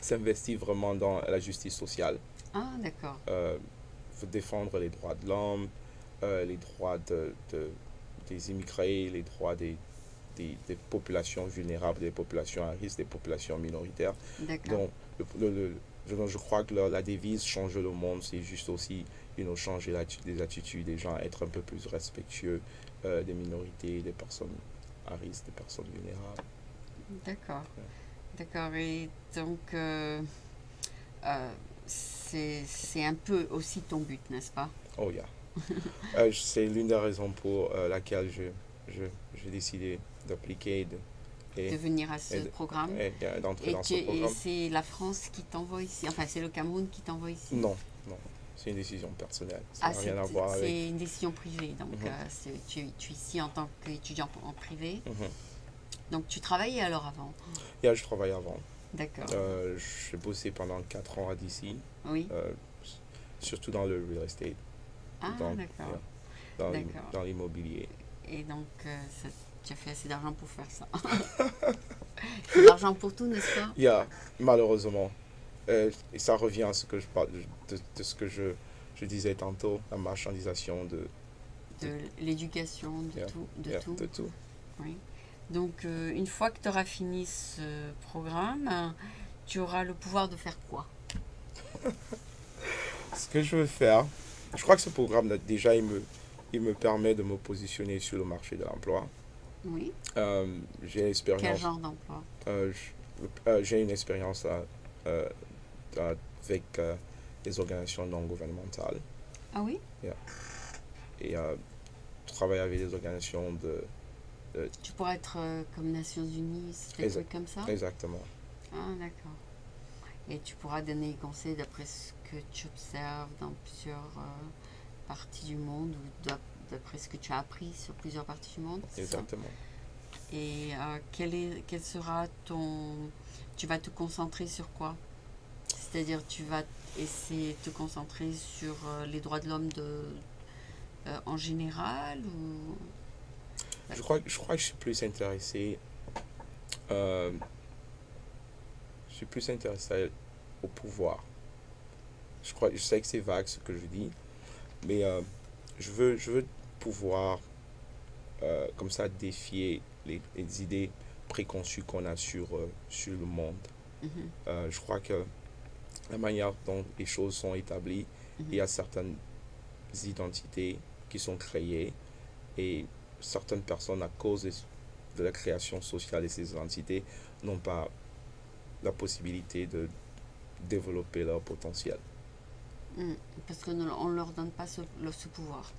Speaker 2: s'investit vraiment dans la justice sociale.
Speaker 1: Ah, d'accord.
Speaker 2: Faut défendre les droits de l'homme, euh, les droits de, de- des immigrés, les droits des, des, des populations vulnérables, des populations à risque, des populations minoritaires. Donc, le, le- le- je, crois que la, la devise changer le monde, c'est juste aussi you know, changer les attitudes des gens, être un peu plus respectueux euh, des minorités, des personnes à risque, des personnes vulnérables.
Speaker 1: D'accord. D'accord. Et donc, euh, euh, c'est c'est un peu aussi ton but, n'est-ce pas?
Speaker 2: Oh, yeah. Euh, c'est l'une des raisons pour euh, laquelle je, je, j'ai décidé d'appliquer de, et,
Speaker 1: De venir à ce
Speaker 2: et de-
Speaker 1: programme
Speaker 2: et, et d'entrer
Speaker 1: Et,
Speaker 2: dans
Speaker 1: tu-
Speaker 2: ce
Speaker 1: et
Speaker 2: programme.
Speaker 1: c'est la France qui t'envoie ici? Enfin, c'est le Cameroun qui t'envoie ici?
Speaker 2: Non, non. C'est une décision personnelle. Ça
Speaker 1: Ah,
Speaker 2: n'a
Speaker 1: c'est
Speaker 2: rien à voir
Speaker 1: c'est
Speaker 2: avec.
Speaker 1: une décision privée. Donc,
Speaker 2: Mhm.
Speaker 1: euh, c'est- tu, tu es ici en tant qu'étudiant en privé.
Speaker 2: Mhm.
Speaker 1: Donc, tu travaillais alors avant?
Speaker 2: Yeah, je travaillais avant.
Speaker 1: D'accord.
Speaker 2: Euh, j'ai bossé pendant 4 ans à DC,
Speaker 1: oui.
Speaker 2: euh, surtout dans le real estate,
Speaker 1: Ah, d'accord.
Speaker 2: yeah, dans l'immobilier.
Speaker 1: Et donc, euh, ça- tu as fait assez d'argent pour faire ça. L'argent pour tout, n'est-ce pas?
Speaker 2: Il y a, malheureusement, euh, et ça revient à ce que je parle, de, de ce que je, je disais tantôt, la marchandisation de,
Speaker 1: De l'éducation, de
Speaker 2: Yeah,
Speaker 1: tout. De
Speaker 2: yeah,
Speaker 1: tout.
Speaker 2: de tout.
Speaker 1: Oui. Donc, euh, une fois que tu auras fini ce programme, tu auras le pouvoir de faire quoi?
Speaker 2: Ce que je veux faire, je crois que ce programme, là, déjà, il me, il me permet de me positionner sur le marché de l'emploi.
Speaker 1: Oui.
Speaker 2: Euh, j'ai
Speaker 1: Quel
Speaker 2: l'expérience.
Speaker 1: genre d'emploi?
Speaker 2: euh, j'ai une expérience avec les organisations non gouvernementales
Speaker 1: Ah oui?
Speaker 2: Et travailler avec des organisations de.
Speaker 1: Tu pourrais être euh, comme Nations Unies, des trucs comme ça
Speaker 2: Exactement.
Speaker 1: Ah, d'accord. Et tu pourras donner des conseils d'après ce que tu observes dans plusieurs euh, parties du monde ou d'ap- d'après ce que tu as appris sur plusieurs parties du monde.
Speaker 2: Exactement.
Speaker 1: Et euh, quel, est, quel sera ton... Tu vas te concentrer sur quoi? C'est-à-dire tu vas essayer de te concentrer sur euh, les droits de l'homme de, euh, en général ou...
Speaker 2: Je crois, je crois que je suis plus intéressé. euh, je suis plus intéressé au pouvoir. Je, crois, je sais que c'est vague ce que je dis, mais euh, je, veux, je veux pouvoir, euh, comme ça, défier les, les idées préconçues qu'on a sur, sur le monde.
Speaker 1: Mhm,
Speaker 2: Euh, je crois que la manière dont les choses sont établies,
Speaker 1: mhm.
Speaker 2: il y a certaines identités qui sont créées et certaines personnes, à cause de, la création sociale de ces identités, n'ont pas la possibilité de développer leur potentiel.
Speaker 1: Mm, Parce qu'on ne leur donne pas ce, le- ce pouvoir.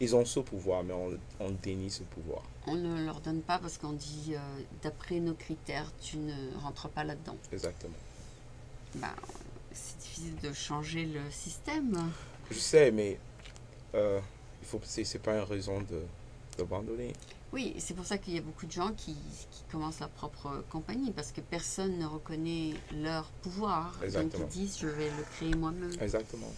Speaker 2: Ils ont ce pouvoir, mais on, on dénie ce pouvoir.
Speaker 1: On ne leur donne pas parce qu'on dit, euh, d'après nos critères, tu ne rentres pas là-dedans.
Speaker 2: Exactement.
Speaker 1: Ben, c'est difficile de changer le système.
Speaker 2: Je sais, mais euh, c'est, pas une raison de, d'abandonner.
Speaker 1: Oui, c'est pour ça qu'il y a beaucoup de gens qui, qui commencent leur propre compagnie parce que personne ne reconnaît leur pouvoir.
Speaker 2: Exactement.
Speaker 1: Donc ils disent, je vais le créer moi-même.
Speaker 2: Exactement.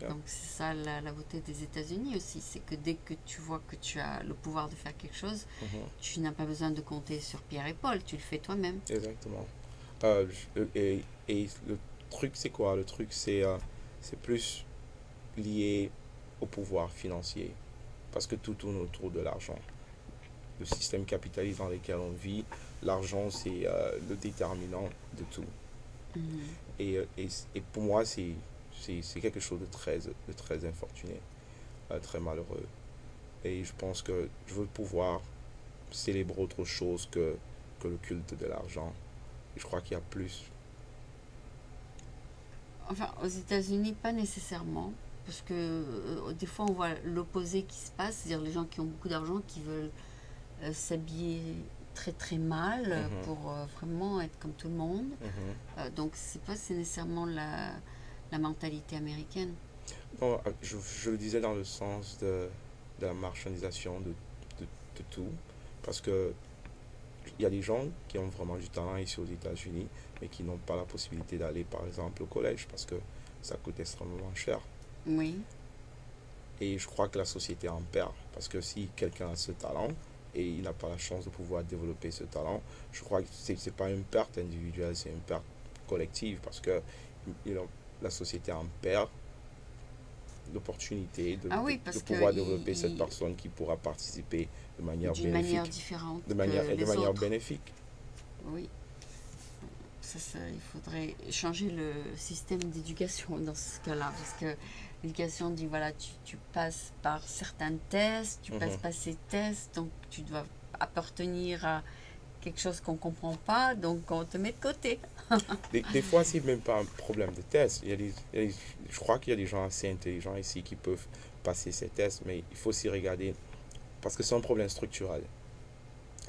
Speaker 2: Yeah.
Speaker 1: Donc c'est ça la, la beauté des États-Unis aussi, c'est que dès que tu vois que tu as le pouvoir de faire quelque chose,
Speaker 2: Mhm.
Speaker 1: tu n'as pas besoin de compter sur Pierre et Paul, tu le fais toi-même.
Speaker 2: Exactement. Euh, et le truc, c'est quoi? Le truc, c'est euh, c'est plus lié au pouvoir financier. Parce que tout tourne autour de l'argent. Le système capitaliste dans lequel on vit, l'argent, c'est euh, le déterminant de tout.
Speaker 1: Mhm.
Speaker 2: Et, euh, et, et pour moi, c'est quelque chose de très, de très infortuné, euh, très malheureux. Et je pense que je veux pouvoir célébrer autre chose que, que le culte de l'argent. Je crois qu'il y a plus.
Speaker 1: Enfin, aux États-Unis, pas nécessairement, parce que euh, des fois on voit l'opposé qui se passe, c'est-à-dire les gens qui ont beaucoup d'argent qui veulent euh, s'habiller très très mal euh,
Speaker 2: Mhm.
Speaker 1: pour euh, vraiment être comme tout le monde.
Speaker 2: Mhm.
Speaker 1: Euh, donc c'est pas nécessairement la, la mentalité américaine.
Speaker 2: Je, je le disais dans le sens de, de la marchandisation de, de, de tout. Parce que il y a des gens qui ont vraiment du talent ici aux États-Unis, mais qui n'ont pas la possibilité d'aller, par exemple, au collège parce que ça coûte extrêmement cher.
Speaker 1: Oui,
Speaker 2: Et je crois que la société en perd. Parce que si quelqu'un a ce talent et il n'a pas la chance de pouvoir développer ce talent, je crois que ce n'est pas une perte individuelle, c'est une perte collective. Parce que il- la société en perd l'opportunité de,
Speaker 1: Ah oui,
Speaker 2: de- pouvoir développer
Speaker 1: il-
Speaker 2: cette
Speaker 1: il-
Speaker 2: personne qui pourra participer de manière bénéfique.
Speaker 1: manière différente
Speaker 2: de manière, et de manière
Speaker 1: autres.
Speaker 2: bénéfique.
Speaker 1: Oui. Ça, ça, il faudrait changer le système d'éducation dans ce cas-là. Parce que l'éducation dit voilà, tu, tu passes par certains tests, tu
Speaker 2: Mhm.
Speaker 1: passes par ces tests, donc tu dois appartenir à quelque chose qu'on ne comprend pas, donc on te met de côté.
Speaker 2: Des, des fois, c'est même pas un problème de test. Il y a des, il y a des- je crois qu'il y a des gens assez intelligents ici qui peuvent passer ces tests, mais il faut aussi regarder parce que c'est un problème structurel.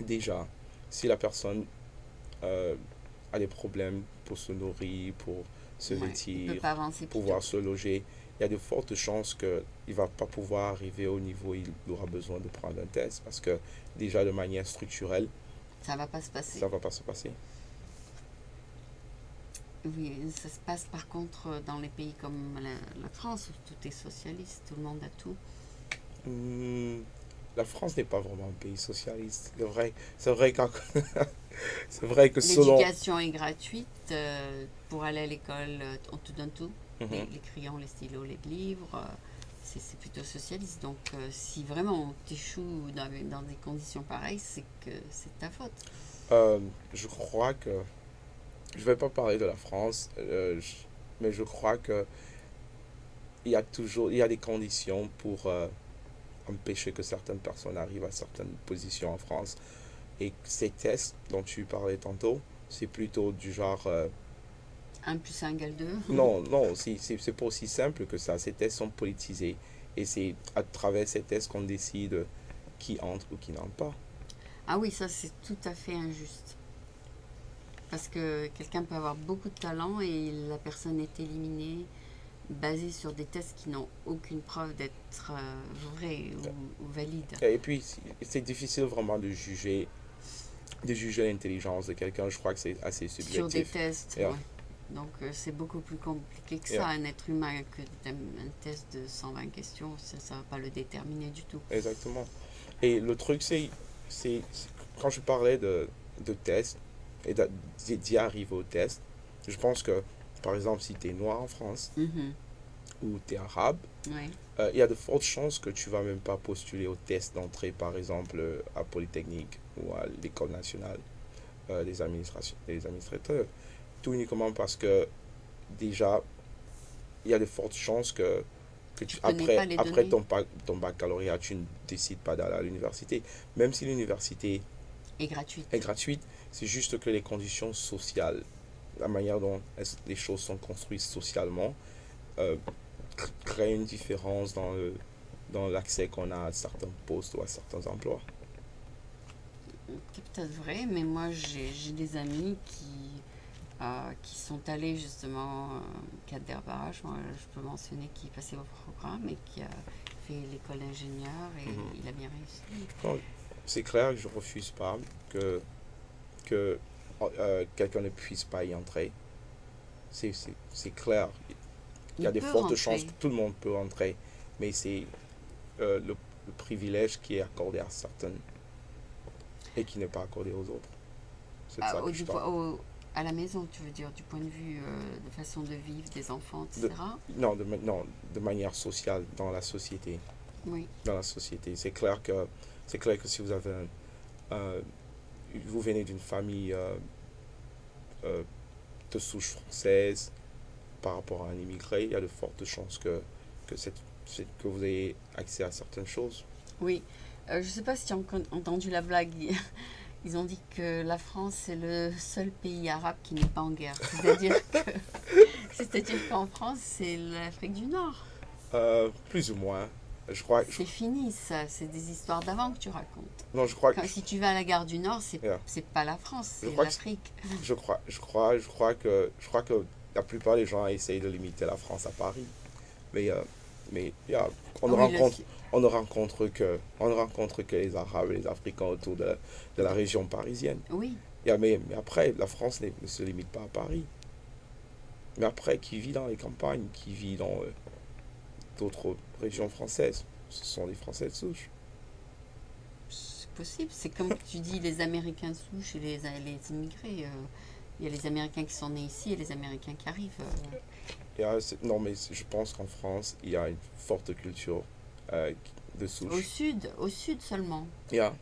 Speaker 2: Déjà, si la personne euh, a des problèmes pour se nourrir, pour se
Speaker 1: Ouais,
Speaker 2: vêtir,
Speaker 1: plus
Speaker 2: pouvoir se loger, il y a de fortes chances qu'il ne va pas pouvoir arriver au niveau où il aura besoin de prendre un test parce que déjà de manière structurelle,
Speaker 1: Ça ne va pas se passer.
Speaker 2: ça va pas se passer.
Speaker 1: Oui, ça se passe par contre dans les pays comme la, la France où tout est socialiste, tout le monde a tout.
Speaker 2: Hmm, la France n'est pas vraiment un pays socialiste. C'est vrai, c'est vrai, c'est vrai que selon...
Speaker 1: L'éducation est gratuite. euh, pour aller à l'école, on te donne tout.
Speaker 2: Mhm.
Speaker 1: Les, les crayons, les stylos, les livres. euh, c'est plutôt socialiste. Donc, euh, si vraiment tu échoues dans, dans des conditions pareilles, c'est que c'est ta faute.
Speaker 2: Euh, je crois que je vais pas parler de la France, euh, je- mais je crois que il y a toujours il y a des conditions pour euh, empêcher que certaines personnes arrivent à certaines positions en France. Et ces tests dont tu parlais tantôt, c'est plutôt du genre
Speaker 1: 1 plus 1 égale 2.
Speaker 2: non non c'est pas aussi simple que ça. Ces tests sont politisés et c'est à travers ces tests qu'on décide qui entre ou qui n'entre pas.
Speaker 1: Ah oui, ça c'est tout à fait injuste. Parce que quelqu'un peut avoir beaucoup de talent et la personne est éliminée basée sur des tests qui n'ont aucune preuve d'être euh, vrais ou, ou valides.
Speaker 2: Et puis, c'est- difficile vraiment de juger, de juger l'intelligence de quelqu'un. Je crois que c'est assez
Speaker 1: Sur des
Speaker 2: subjectif.
Speaker 1: tests,
Speaker 2: Yeah.
Speaker 1: ouais. Donc euh, c'est beaucoup plus compliqué que ça, un être humain, que un test de 120 questions, ça ne va pas le déterminer du tout.
Speaker 2: Exactement. Et le truc, c'est, c'est quand je parlais de, de tests et d'y arriver au test, je pense que, par exemple, si tu es noir en France
Speaker 1: Mhm.
Speaker 2: ou tu es arabe, euh, il y a de fortes chances que tu vas même pas postuler au test d'entrée, par exemple, à Polytechnique ou à l'École nationale euh, des, administrations, des administrateurs. Tout uniquement parce que, déjà, il y a de fortes chances que, tu, après, après ton, ton baccalauréat, tu ne décides pas d'aller à l'université. Même si l'université
Speaker 1: gratuite.
Speaker 2: est gratuite, c'est juste que les conditions sociales, la manière dont les choses sont construites socialement, euh, cr- créent une différence dans le dans l'accès qu'on a à certains postes ou à certains emplois.
Speaker 1: C'est peut-être vrai, mais moi j'ai des amis qui, euh, qui sont allés justement euh, cadre d'herbage. Moi, je peux mentionner qui passait au programme et qui a fait l'école d'ingénieur et
Speaker 2: Mhm.
Speaker 1: il a bien réussi.
Speaker 2: C'est clair que je refuse pas que, que euh, quelqu'un ne puisse pas y entrer. C'est c'est- c'est clair. Il y a
Speaker 1: Il
Speaker 2: des fortes
Speaker 1: rentrer.
Speaker 2: chances que tout le monde peut entrer, mais c'est euh, le, le privilège qui est accordé à certains et qui n'est pas accordé aux autres.
Speaker 1: Ah,
Speaker 2: ça
Speaker 1: au-
Speaker 2: que
Speaker 1: du
Speaker 2: je
Speaker 1: po-
Speaker 2: parle.
Speaker 1: au- à la maison, tu veux dire, du point de vue euh, de façon de vivre des enfants, etc.
Speaker 2: Non, de, non, de manière sociale dans la société.
Speaker 1: Oui.
Speaker 2: Dans la société, c'est clair que c'est clair que si vous avez un, vous venez d'une famille euh, euh, de souche française par rapport à un immigré, il y a de fortes chances que que cette, cette- que vous ayez accès à certaines choses.
Speaker 1: Oui. Je ne sais pas si tu as entendu la blague. Ils ont dit que la France c'est le seul pays arabe qui n'est pas en guerre. C'est-à-dire que, qu'en France c'est l'Afrique du Nord.
Speaker 2: Euh, plus ou moins. Je crois, je,
Speaker 1: C'est fini ça. C'est des histoires d'avant que tu racontes.
Speaker 2: non, je crois,
Speaker 1: Quand- si tu vas à la gare du Nord, c'est
Speaker 2: Yeah.
Speaker 1: pas la France, c'est
Speaker 2: que
Speaker 1: l'Afrique.
Speaker 2: je crois, je crois, je crois que, je crois que la plupart des gens essayent de limiter la France à Paris. Mais, euh, mais yeah, on, ne
Speaker 1: Ah Oui,
Speaker 2: rencontre, on ne rencontre que, on ne rencontre que les Arabes et les Africains autour de, de la région parisienne.
Speaker 1: Oui.
Speaker 2: Yeah, mais, mais après, la France ne se limite pas à Paris. Mais après, qui vit dans les campagnes, qui vit dans euh, d'autres régions françaises, ce sont les Français de souche.
Speaker 1: C'est possible. C'est comme tu dis, les Américains de souche et les, les immigrés. euh, Il y a les Américains qui sont nés ici et les Américains qui arrivent. euh.
Speaker 2: Il y a- c'est- non, mais je pense qu'en France, il y a une forte culture euh, de souche.
Speaker 1: Au sud, au sud seulement.
Speaker 2: Il y a-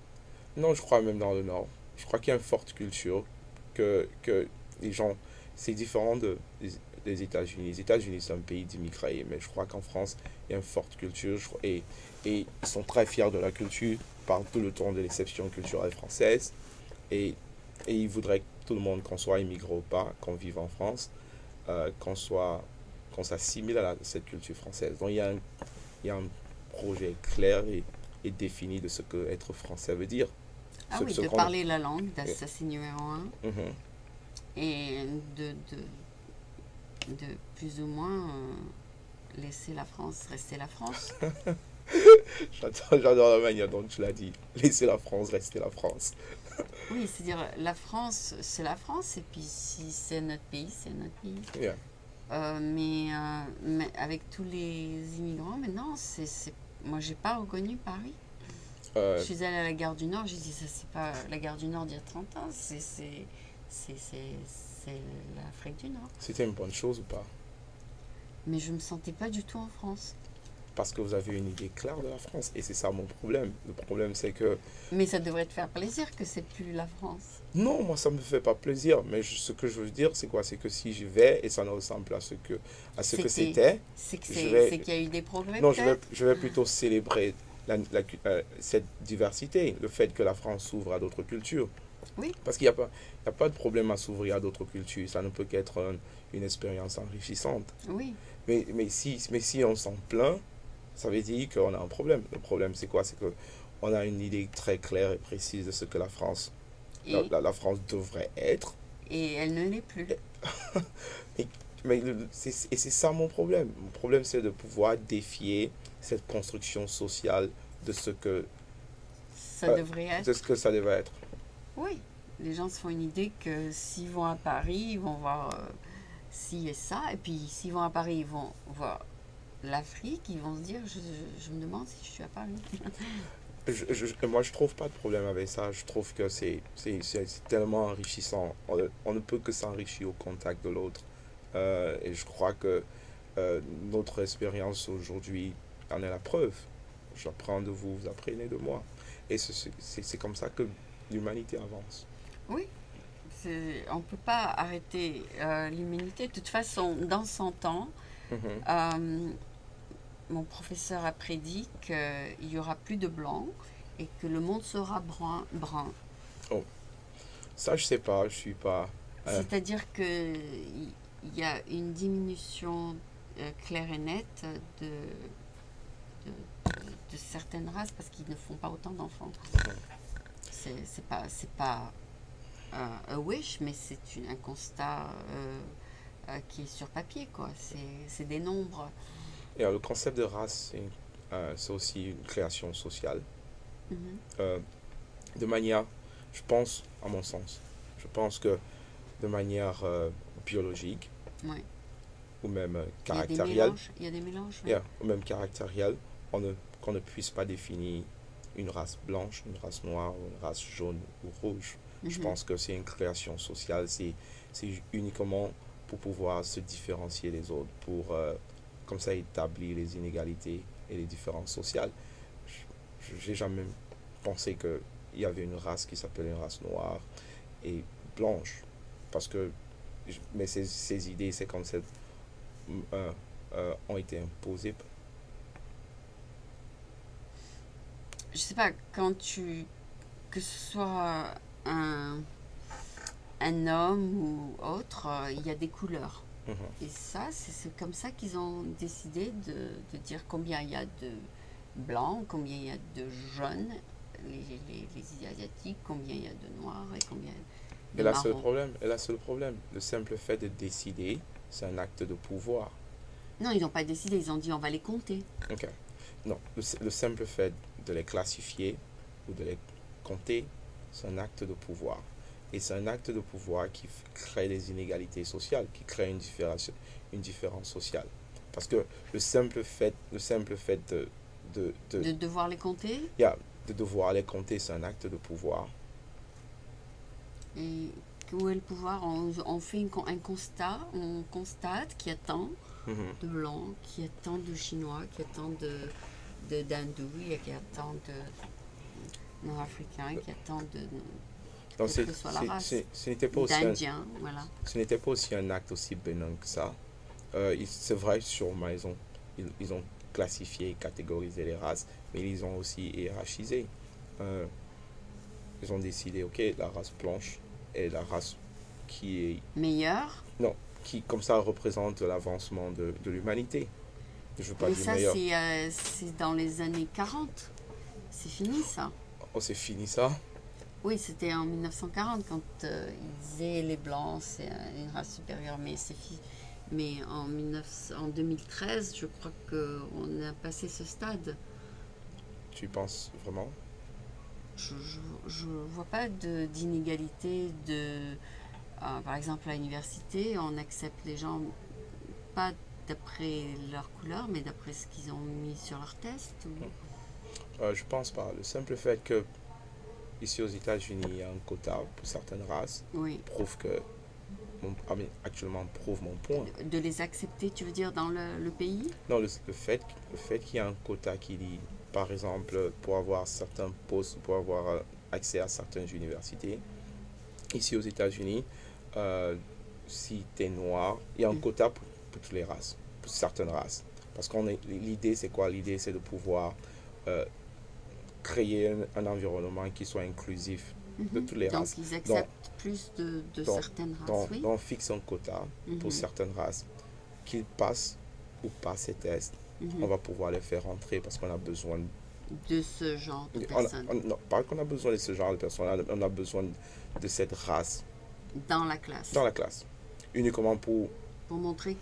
Speaker 2: non, je crois même dans le Nord. Je crois qu'il y a une forte culture que, que les gens. C'est différent de, des, des États-Unis. Les États-Unis, c'est un pays d'immigrés, mais je crois qu'en France, il y a une forte culture. je et, et ils sont très fiers de la culture, ils parlent tout le temps de l'exception culturelle française. Et, et ils voudraient que tout le monde, qu'on soit immigré ou pas, qu'on vive en France, euh, qu'on soit qu'on s'assimile à la- cette culture française. Donc il y a un, il y a un projet clair et, et défini de ce que être français veut dire.
Speaker 1: Ah
Speaker 2: Ce-
Speaker 1: oui,
Speaker 2: ce
Speaker 1: de parler la langue, ça c'est numéro un.
Speaker 2: Mhm.
Speaker 1: Et de, de, de plus ou moins euh, laisser la France rester la France.
Speaker 2: J'adore, la manière dont tu l'as dit. Laissez la France rester la France.
Speaker 1: Oui, c'est-à-dire la France, c'est la France, et puis si c'est notre pays, c'est notre pays.
Speaker 2: Yeah.
Speaker 1: Euh, mais, euh, mais avec tous les immigrants, maintenant, c'est, c'est... moi, j'ai pas reconnu Paris.
Speaker 2: Euh,
Speaker 1: Je suis allée à la gare du Nord, j'ai dit, ça, c'est pas la gare du Nord d'il y a 30 ans, c'est, c'est, c'est, c'est, c'est l'Afrique du Nord.
Speaker 2: C'était une bonne chose ou pas?
Speaker 1: Mais je me sentais pas du tout en France.
Speaker 2: Parce que vous avez une idée claire de la France. Et c'est ça mon problème. Le problème, c'est que
Speaker 1: Mais ça devrait te faire plaisir que c'est plus la France.
Speaker 2: non, moi, ça me fait pas plaisir. Mais je- ce que je veux dire, c'est quoi? C'est que si j'y vais et ça ne ressemble à ce que, à ce que
Speaker 1: C'était- C'est
Speaker 2: Je
Speaker 1: qu'il y a eu des progrès,
Speaker 2: non, je vais, je plutôt célébrer la- la cu- euh, cette diversité, le fait que la France s'ouvre à d'autres cultures.
Speaker 1: Oui.
Speaker 2: Parce qu'il n'y a, pas- y a pas de problème à s'ouvrir à d'autres cultures. Ça ne peut qu'être un- une expérience enrichissante.
Speaker 1: Oui,
Speaker 2: Mais, mais, si, mais si on s'en plaint, ça veut dire qu'on a un problème. Le problème, c'est quoi? C'est qu'on a une idée très claire et précise de ce que la France, la,
Speaker 1: et,
Speaker 2: la- la France devrait être.
Speaker 1: et elle ne l'est plus.
Speaker 2: Mais et c'est ça mon problème. Mon problème, c'est de pouvoir défier cette construction sociale de ce que,
Speaker 1: Ça
Speaker 2: Euh,
Speaker 1: devrait être.
Speaker 2: de ce que ça devrait être.
Speaker 1: Oui, les gens se font une idée que s'ils vont à Paris, ils vont voir euh, ci et ça. Et puis s'ils vont à Paris, ils vont voir l'Afrique. Ils vont se dire, je, je me demande si je suis à Paris.
Speaker 2: Je- je- moi, je trouve pas de problème avec ça. Je trouve que c'est tellement enrichissant. On, on ne peut que s'enrichir au contact de l'autre. Euh, et je crois que euh, notre expérience aujourd'hui en est la preuve. J'apprends de vous, vous apprenez de moi. Et c'est- comme ça que l'humanité avance.
Speaker 1: C'est- On ne peut pas arrêter euh, l'humanité. De toute façon, dans 100 ans, euh, mon professeur a prédit qu'il n'y aura plus de blancs et que le monde sera brun. brun.
Speaker 2: Ça, je sais pas. Je suis pas. Ouais.
Speaker 1: C'est-à-dire qu'il y a une diminution euh, claire et nette de, de, de- de certaines races parce qu'ils ne font pas autant d'enfants. C'est pas, c'est pas euh, un wish, mais c'est un constat euh, euh, qui est sur papier. quoi. C'est des nombres.
Speaker 2: Et alors, le concept de race, c'est euh, aussi une création sociale.
Speaker 1: Mhm.
Speaker 2: euh, de manière, je pense, à mon sens, je pense que de manière euh, biologique
Speaker 1: Ouais.
Speaker 2: ou même euh,
Speaker 1: Il y a des
Speaker 2: caractérielle,
Speaker 1: mélanges. Il y a des mélanges. ouais.
Speaker 2: yeah, ou même caractérielle, on ne, qu'on ne puisse pas définir une race blanche, une race noire, une race jaune ou rouge. Je
Speaker 1: Mhm.
Speaker 2: pense que c'est une création sociale, c'est, c'est uniquement pour pouvoir se différencier des autres, pour euh, comme ça établir les inégalités et les différences sociales. J'ai jamais pensé qu'il y avait une race qui s'appelait une race noire et blanche, parce que mais ces, ces idées, ces concepts euh, euh, ont été imposés.
Speaker 1: je sais pas, quand tu. que ce soit un, un homme ou autre, euh, il y a des couleurs.
Speaker 2: Mhm.
Speaker 1: Et ça, c'est comme ça qu'ils ont décidé de, de dire combien il y a de blancs, combien il y a de jaunes, les, les, les asiatiques, combien il y a de noirs et combien de
Speaker 2: Et là, c'est le problème. Et là, c'est le problème. Le simple fait de décider, c'est un acte de pouvoir.
Speaker 1: Non, ils n'ont pas décidé, ils ont dit on va les compter.
Speaker 2: Ok. Non, le, le simple fait de les classifier ou de les compter, c'est un acte de pouvoir. Et c'est un acte de pouvoir qui crée des inégalités sociales, qui crée une différence, une différence sociale. Parce que le simple fait, le simple fait de, de, de,
Speaker 1: De devoir les compter?
Speaker 2: De devoir les compter, c'est un acte de pouvoir.
Speaker 1: et où est le pouvoir? On, on fait une un constat, on constate qu'il y a tant
Speaker 2: Mhm.
Speaker 1: de blancs, qu'il y a tant de chinois, qu'il y a tant de de- d'hindous, qu'il y a tant de nord-africains, qu'il y a tant de
Speaker 2: Donc,
Speaker 1: ce soit la
Speaker 2: c'est-
Speaker 1: race.
Speaker 2: c'est- ce n'était pas aussi un,
Speaker 1: d'indiens, voilà.
Speaker 2: ce n'était pas aussi un acte aussi bénin que ça. Euh, c'est vrai, sûrement, ils ont, ils, ils ont classifié et catégorisé les races, mais ils ont aussi hiérarchisé. Euh, ils ont décidé, ok, la race blanche est la race qui, est,
Speaker 1: Meilleur,
Speaker 2: qui comme ça, représente l'avancement de, de l'humanité. Je veux pas
Speaker 1: mais
Speaker 2: dire
Speaker 1: ça c'est euh, c'est dans les années 40. C'est fini ça.
Speaker 2: Oh, c'est fini ça?
Speaker 1: Oui, c'était en 1940 quand euh, ils disaient les blancs c'est une race supérieure, mais c'est fi- mais en, 19 en 2013, je crois que on a passé ce stade.
Speaker 2: Tu penses vraiment?
Speaker 1: Je ne vois pas d'inégalité de, euh, par exemple à l'université, on accepte les gens pas d'après leur couleur, mais d'après ce qu'ils ont mis sur leur test ou...
Speaker 2: euh, Je pense pas. Le simple fait que ici aux États-Unis, il y a un quota pour certaines races
Speaker 1: oui.
Speaker 2: prouve que mon, actuellement prouve mon point.
Speaker 1: De, les accepter, tu veux dire, dans le, le pays?
Speaker 2: Non, le, le fait, le fait qu'il y a un quota qui dit, par exemple, pour avoir certains postes, pour avoir euh, accès à certaines universités, ici aux États-Unis, euh, si tu es noir, il y a un mm. quota pour, toutes les races, pour certaines races. Parce qu'on l'idée, c'est quoi? L'idée, c'est de pouvoir euh, créer un, environnement qui soit inclusif de mm-hmm. toutes les races.
Speaker 1: Donc, ils acceptent plus de, de certaines races.
Speaker 2: Donc, oui. on fixe un quota pour mm-hmm. certaines races. Qu'ils passent ou pas ces tests, mm-hmm. on va pouvoir les faire rentrer parce qu'on a besoin
Speaker 1: de ce genre de personnes.
Speaker 2: non, pas qu'on a besoin de ce genre de personnes, on a besoin de cette race
Speaker 1: dans la classe.
Speaker 2: Dans la classe. Uniquement pour,
Speaker 1: pour montrer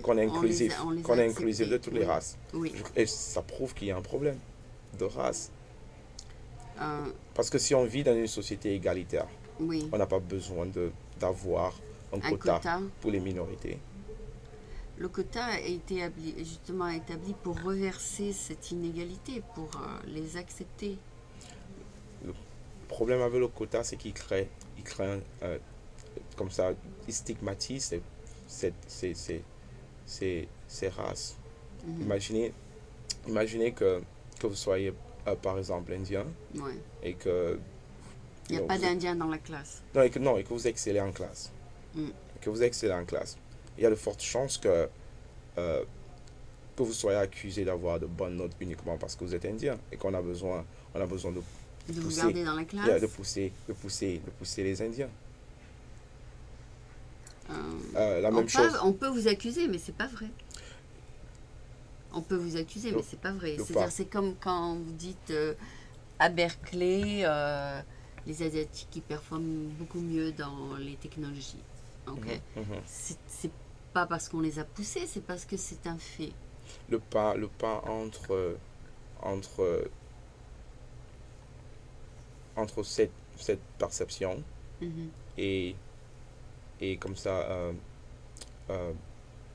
Speaker 2: qu'on est inclusif, qu'on est inclusif de toutes les races.
Speaker 1: Oui.
Speaker 2: Et ça prouve qu'il y a un problème de race.
Speaker 1: Euh,
Speaker 2: Parce que si on vit dans une société égalitaire,
Speaker 1: oui.
Speaker 2: on n'a pas besoin d'avoir un, quota, pour les minorités.
Speaker 1: Le quota a été justement établi pour reverser cette inégalité, pour euh, les accepter.
Speaker 2: Le problème avec le quota, c'est qu'il crée, il crée euh, comme ça, ils stigmatisent ces, ces, ces, ces, races. Mhm. Imaginez, imaginez que, que vous soyez, euh, par exemple, indien et que...
Speaker 1: Il n'y a pas d'Indien dans la classe.
Speaker 2: Non et, que, non, et que vous excellez en classe.
Speaker 1: Mm.
Speaker 2: Que vous excellez en classe. Il y a de fortes chances que, euh, que vous soyez accusé d'avoir de bonnes notes uniquement parce que vous êtes indien et qu'on a besoin, on a besoin de,
Speaker 1: de pousser, vous garder dans la classe.
Speaker 2: de, pousser, de, pousser, de pousser les Indiens. Euh, la
Speaker 1: on
Speaker 2: même
Speaker 1: peut,
Speaker 2: chose.
Speaker 1: On peut vous accuser, mais c'est pas vrai. On peut vous accuser, mais c'est pas vrai. C'est-à-dire, c'est comme quand vous dites euh, à Berkeley, euh, les Asiatiques qui performent beaucoup mieux dans les technologies. Ok?
Speaker 2: Mhm, mhm.
Speaker 1: C'est pas parce qu'on les a poussés, c'est parce que c'est un fait.
Speaker 2: Le pas, le pas entre entre entre cette, cette perception
Speaker 1: mhm.
Speaker 2: et et comme ça, euh, euh,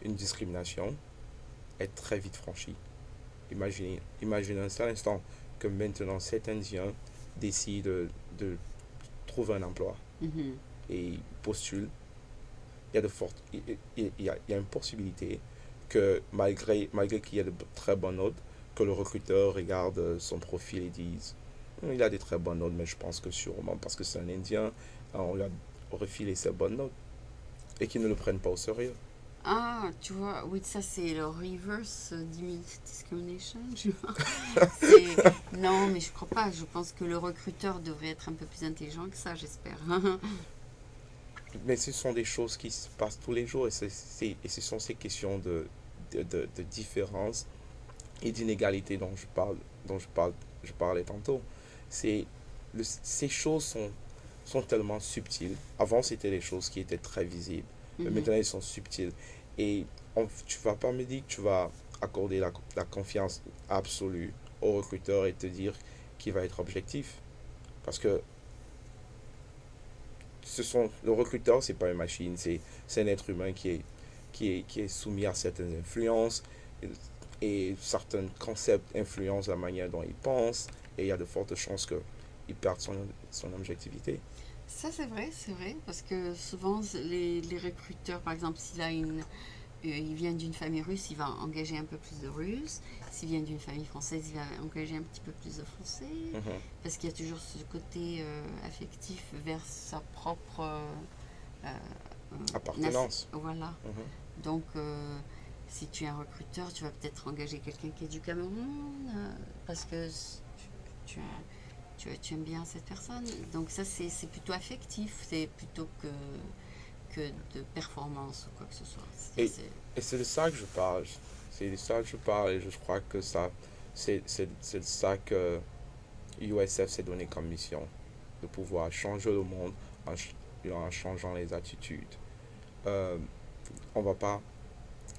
Speaker 2: une discrimination est très vite franchie. Imaginez, imaginez un seul instant que maintenant cet Indien décide de, trouver un emploi
Speaker 1: mm-hmm.
Speaker 2: et postule. Il y a de fortes, il, y a, il y a une possibilité que malgré, malgré qu'il y ait de très bonnes notes, que le recruteur regarde son profil et dise il a des très bonnes notes, mais je pense que sûrement parce que c'est un Indien, on lui a refilé ses bonnes notes et qui ne le prennent pas au sérieux.
Speaker 1: Ah, tu vois, oui, ça c'est le reverse discrimination. non, mais je crois pas. Je pense que le recruteur devrait être un peu plus intelligent que ça, j'espère.
Speaker 2: mais ce sont des choses qui se passent tous les jours et ce sont ces questions de, de, de, différence et d'inégalité dont je parle, dont je parle, je parlais tantôt. C'est ces choses sont sont tellement subtiles. Avant, c'était des choses qui étaient très visibles. Mais mhm. maintenant, elles sont subtiles. Et tu ne vas pas me dire que tu vas accorder la, la, confiance absolue au recruteur et te dire qu'il va être objectif. Parce que ce sont, le recruteur, ce n'est pas une machine, c'est un être humain qui est, qui, est, qui est soumis à certaines influences. Et, et certains concepts influencent la manière dont il pense. Et il y a de fortes chances qu'il perde son, son objectivité.
Speaker 1: Ça, c'est vrai, c'est vrai, parce que souvent, les, les recruteurs, par exemple, s'il a une, euh, il vient d'une famille russe, il va engager un peu plus de russes. S'il vient d'une famille française, il va engager un petit peu plus de français.
Speaker 2: Mhm.
Speaker 1: Parce qu'il y a toujours ce côté euh, affectif vers sa propre euh,
Speaker 2: appartenance.
Speaker 1: Voilà.
Speaker 2: Mhm.
Speaker 1: Donc, si tu es un recruteur, tu vas peut-être engager quelqu'un qui est du Cameroun, parce que tu, tu tu, aimes bien cette personne. Donc ça, c'est plutôt affectif, c'est plutôt que, que de performance ou quoi que ce soit.
Speaker 2: Et, c'est de ça que je parle. C'est de ça que je parle et je crois que ça, c'est de ça que USF s'est donné comme mission, de pouvoir changer le monde en, en changeant les attitudes. Euh, on va pas...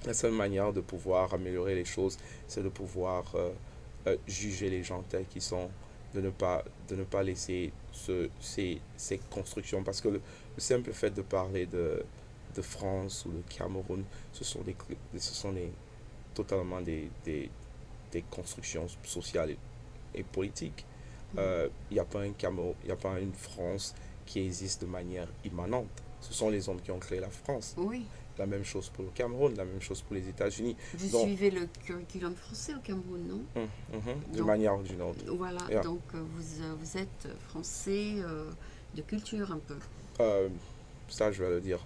Speaker 2: La seule manière de pouvoir améliorer les choses, c'est de pouvoir euh, euh, juger les gens tels qu'ils sont de ne pas, de ne pas laisser ce, ces, ces constructions. Parce que le, le simple fait de parler de, de France ou de Cameroun, ce sont, des, ce sont des, totalement des, des, des constructions sociales et, et politiques. Euh, Il n'y a pas un Cameroun, il n'y a pas une France qui existe de manière immanente. Ce sont les hommes qui ont créé la France.
Speaker 1: Oui.
Speaker 2: La même chose pour le Cameroun, la même chose pour les États-Unis.
Speaker 1: Vous
Speaker 2: Donc-
Speaker 1: suivez le curriculum français au Cameroun, non
Speaker 2: D'une
Speaker 1: Donc-
Speaker 2: manière ou d'une autre.
Speaker 1: Voilà,
Speaker 2: Yeah.
Speaker 1: donc euh, vous, euh, vous êtes français euh, de culture un peu.
Speaker 2: Euh, ça, je vais le dire.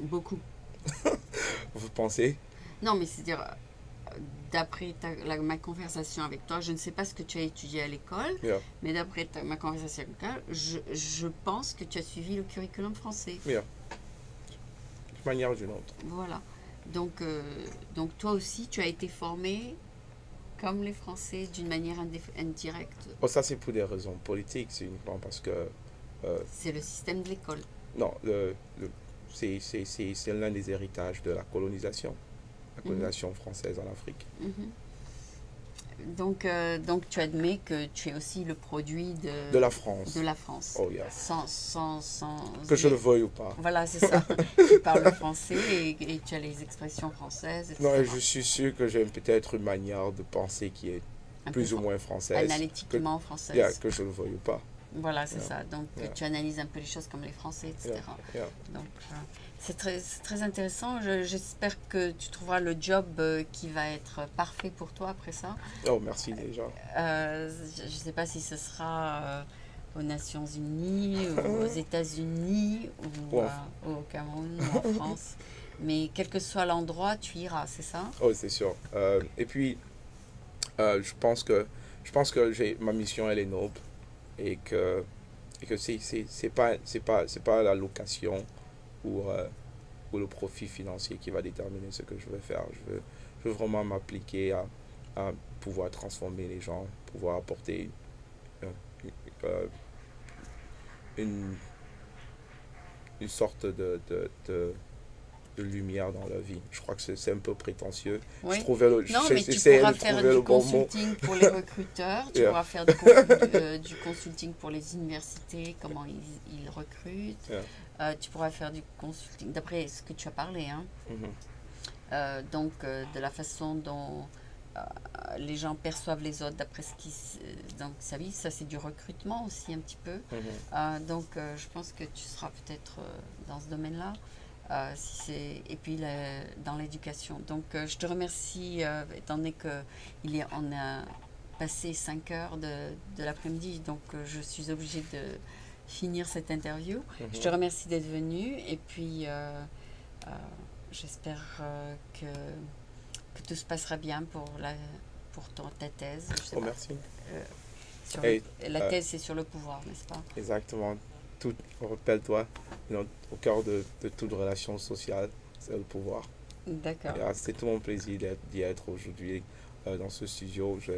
Speaker 1: Beaucoup.
Speaker 2: Vous pensez?
Speaker 1: Non, mais c'est-à-dire, d'après ma conversation avec toi, je ne sais pas ce que tu as étudié à l'école,
Speaker 2: Yeah.
Speaker 1: mais d'après ma conversation avec toi, je, je pense que tu as suivi le curriculum français.
Speaker 2: D'une manière ou d'une autre.
Speaker 1: Voilà. Donc, euh, donc toi aussi, tu as été formé comme les Français d'une manière indirecte.
Speaker 2: Oh, ça, c'est pour des raisons politiques. C'est uniquement parce que. euh,
Speaker 1: C'est le système de l'école.
Speaker 2: non, le, le- c'est- c'est c'est- c'est l'un des héritages de la colonisation. La colonisation française en Afrique.
Speaker 1: Mhm. Donc, euh, donc tu admets que tu es aussi le produit de,
Speaker 2: De la France.
Speaker 1: de la France.
Speaker 2: Oh.
Speaker 1: Sans, sans, sans...
Speaker 2: Que je le veuille ou pas.
Speaker 1: Voilà, c'est ça. tu parles le français et, et tu as les expressions françaises. etc.
Speaker 2: Non, et je suis sûr que j'ai peut-être une manière de penser qui est
Speaker 1: Un
Speaker 2: plus ou moins française.
Speaker 1: Analytiquement française.
Speaker 2: Yeah, que je le veuille ou pas.
Speaker 1: Voilà, c'est ça. Donc, tu analyses un peu les choses comme les Français, etc. Donc, euh, c'est très, très intéressant. Je- J'espère que tu trouveras le job euh, qui va être parfait pour toi après ça.
Speaker 2: Oh, merci déjà.
Speaker 1: Euh, je ne sais pas si ce sera aux Nations Unies, ou aux États-Unis, ou euh, au Cameroun, ou en France. Mais quel que soit l'endroit, tu iras, c'est ça?
Speaker 2: Oh, c'est sûr. Euh, et puis, euh, je pense que, je pense que ma mission, elle est noble. Et que, et que c'est, c'est, pas, c'est pas, c'est pas la location ou, euh, ou le profit financier qui va déterminer ce que je veux faire. Je veux, je veux vraiment m'appliquer à, à pouvoir transformer les gens, pouvoir apporter euh, euh, une, une sorte de, de lumière dans la vie. Je crois que c'est, un peu prétentieux.
Speaker 1: Oui.
Speaker 2: Je trouvais le,
Speaker 1: Non, mais tu pourras faire du
Speaker 2: mot.
Speaker 1: consulting pour les recruteurs, tu
Speaker 2: Yeah.
Speaker 1: pourras faire du, consul- euh, du consulting pour les universités, comment ils, ils recrutent.
Speaker 2: Yeah.
Speaker 1: Euh, tu pourras faire du consulting, d'après ce que tu as parlé, hein.
Speaker 2: Mhm.
Speaker 1: Euh, donc euh, de la façon dont les gens perçoivent les autres, d'après ce qu'ils donc ça, ça c'est du recrutement aussi un petit peu.
Speaker 2: Mhm.
Speaker 1: Euh, donc, je pense que tu seras peut-être dans ce domaine-là. Euh, si et puis la- dans l'éducation. Donc, euh, je te remercie, euh, étant donné que il est, on a passé 5 heures de, de l'après-midi, donc je suis obligée de finir cette interview. Je te
Speaker 2: Mhm.
Speaker 1: remercie d'être venu et puis j'espère que, que tout se passera bien pour, la, pour ton, ta thèse. Je sais
Speaker 2: Oh,
Speaker 1: pas.
Speaker 2: merci.
Speaker 1: Sur
Speaker 2: Hey,
Speaker 1: le- la thèse, c'est sur le pouvoir, n'est-ce pas?
Speaker 2: Exactement. Tout, rappelle-toi, au cœur de, de toute relation sociale, c'est le pouvoir.
Speaker 1: D'accord.
Speaker 2: Ah, C'est tout mon plaisir d'y être aujourd'hui euh, dans ce studio. Je,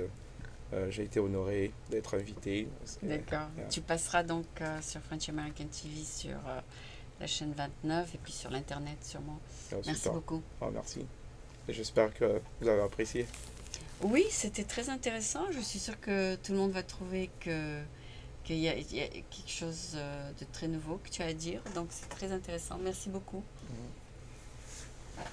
Speaker 2: euh, J'ai été honoré d'être invité.
Speaker 1: D'accord.
Speaker 2: yeah.
Speaker 1: Tu passeras donc euh, sur French American TV sur euh, la chaîne 29 et puis sur l'internet sûrement. Merci
Speaker 2: super.
Speaker 1: beaucoup.
Speaker 2: Ah, merci. J'espère que vous avez apprécié.
Speaker 1: Oui, c'était très intéressant. Je suis sûre que tout le monde va trouver que qu'il y, a- il y a quelque chose euh, de très nouveau que tu as à dire. Donc c'est très intéressant. Merci beaucoup.
Speaker 2: Mhm.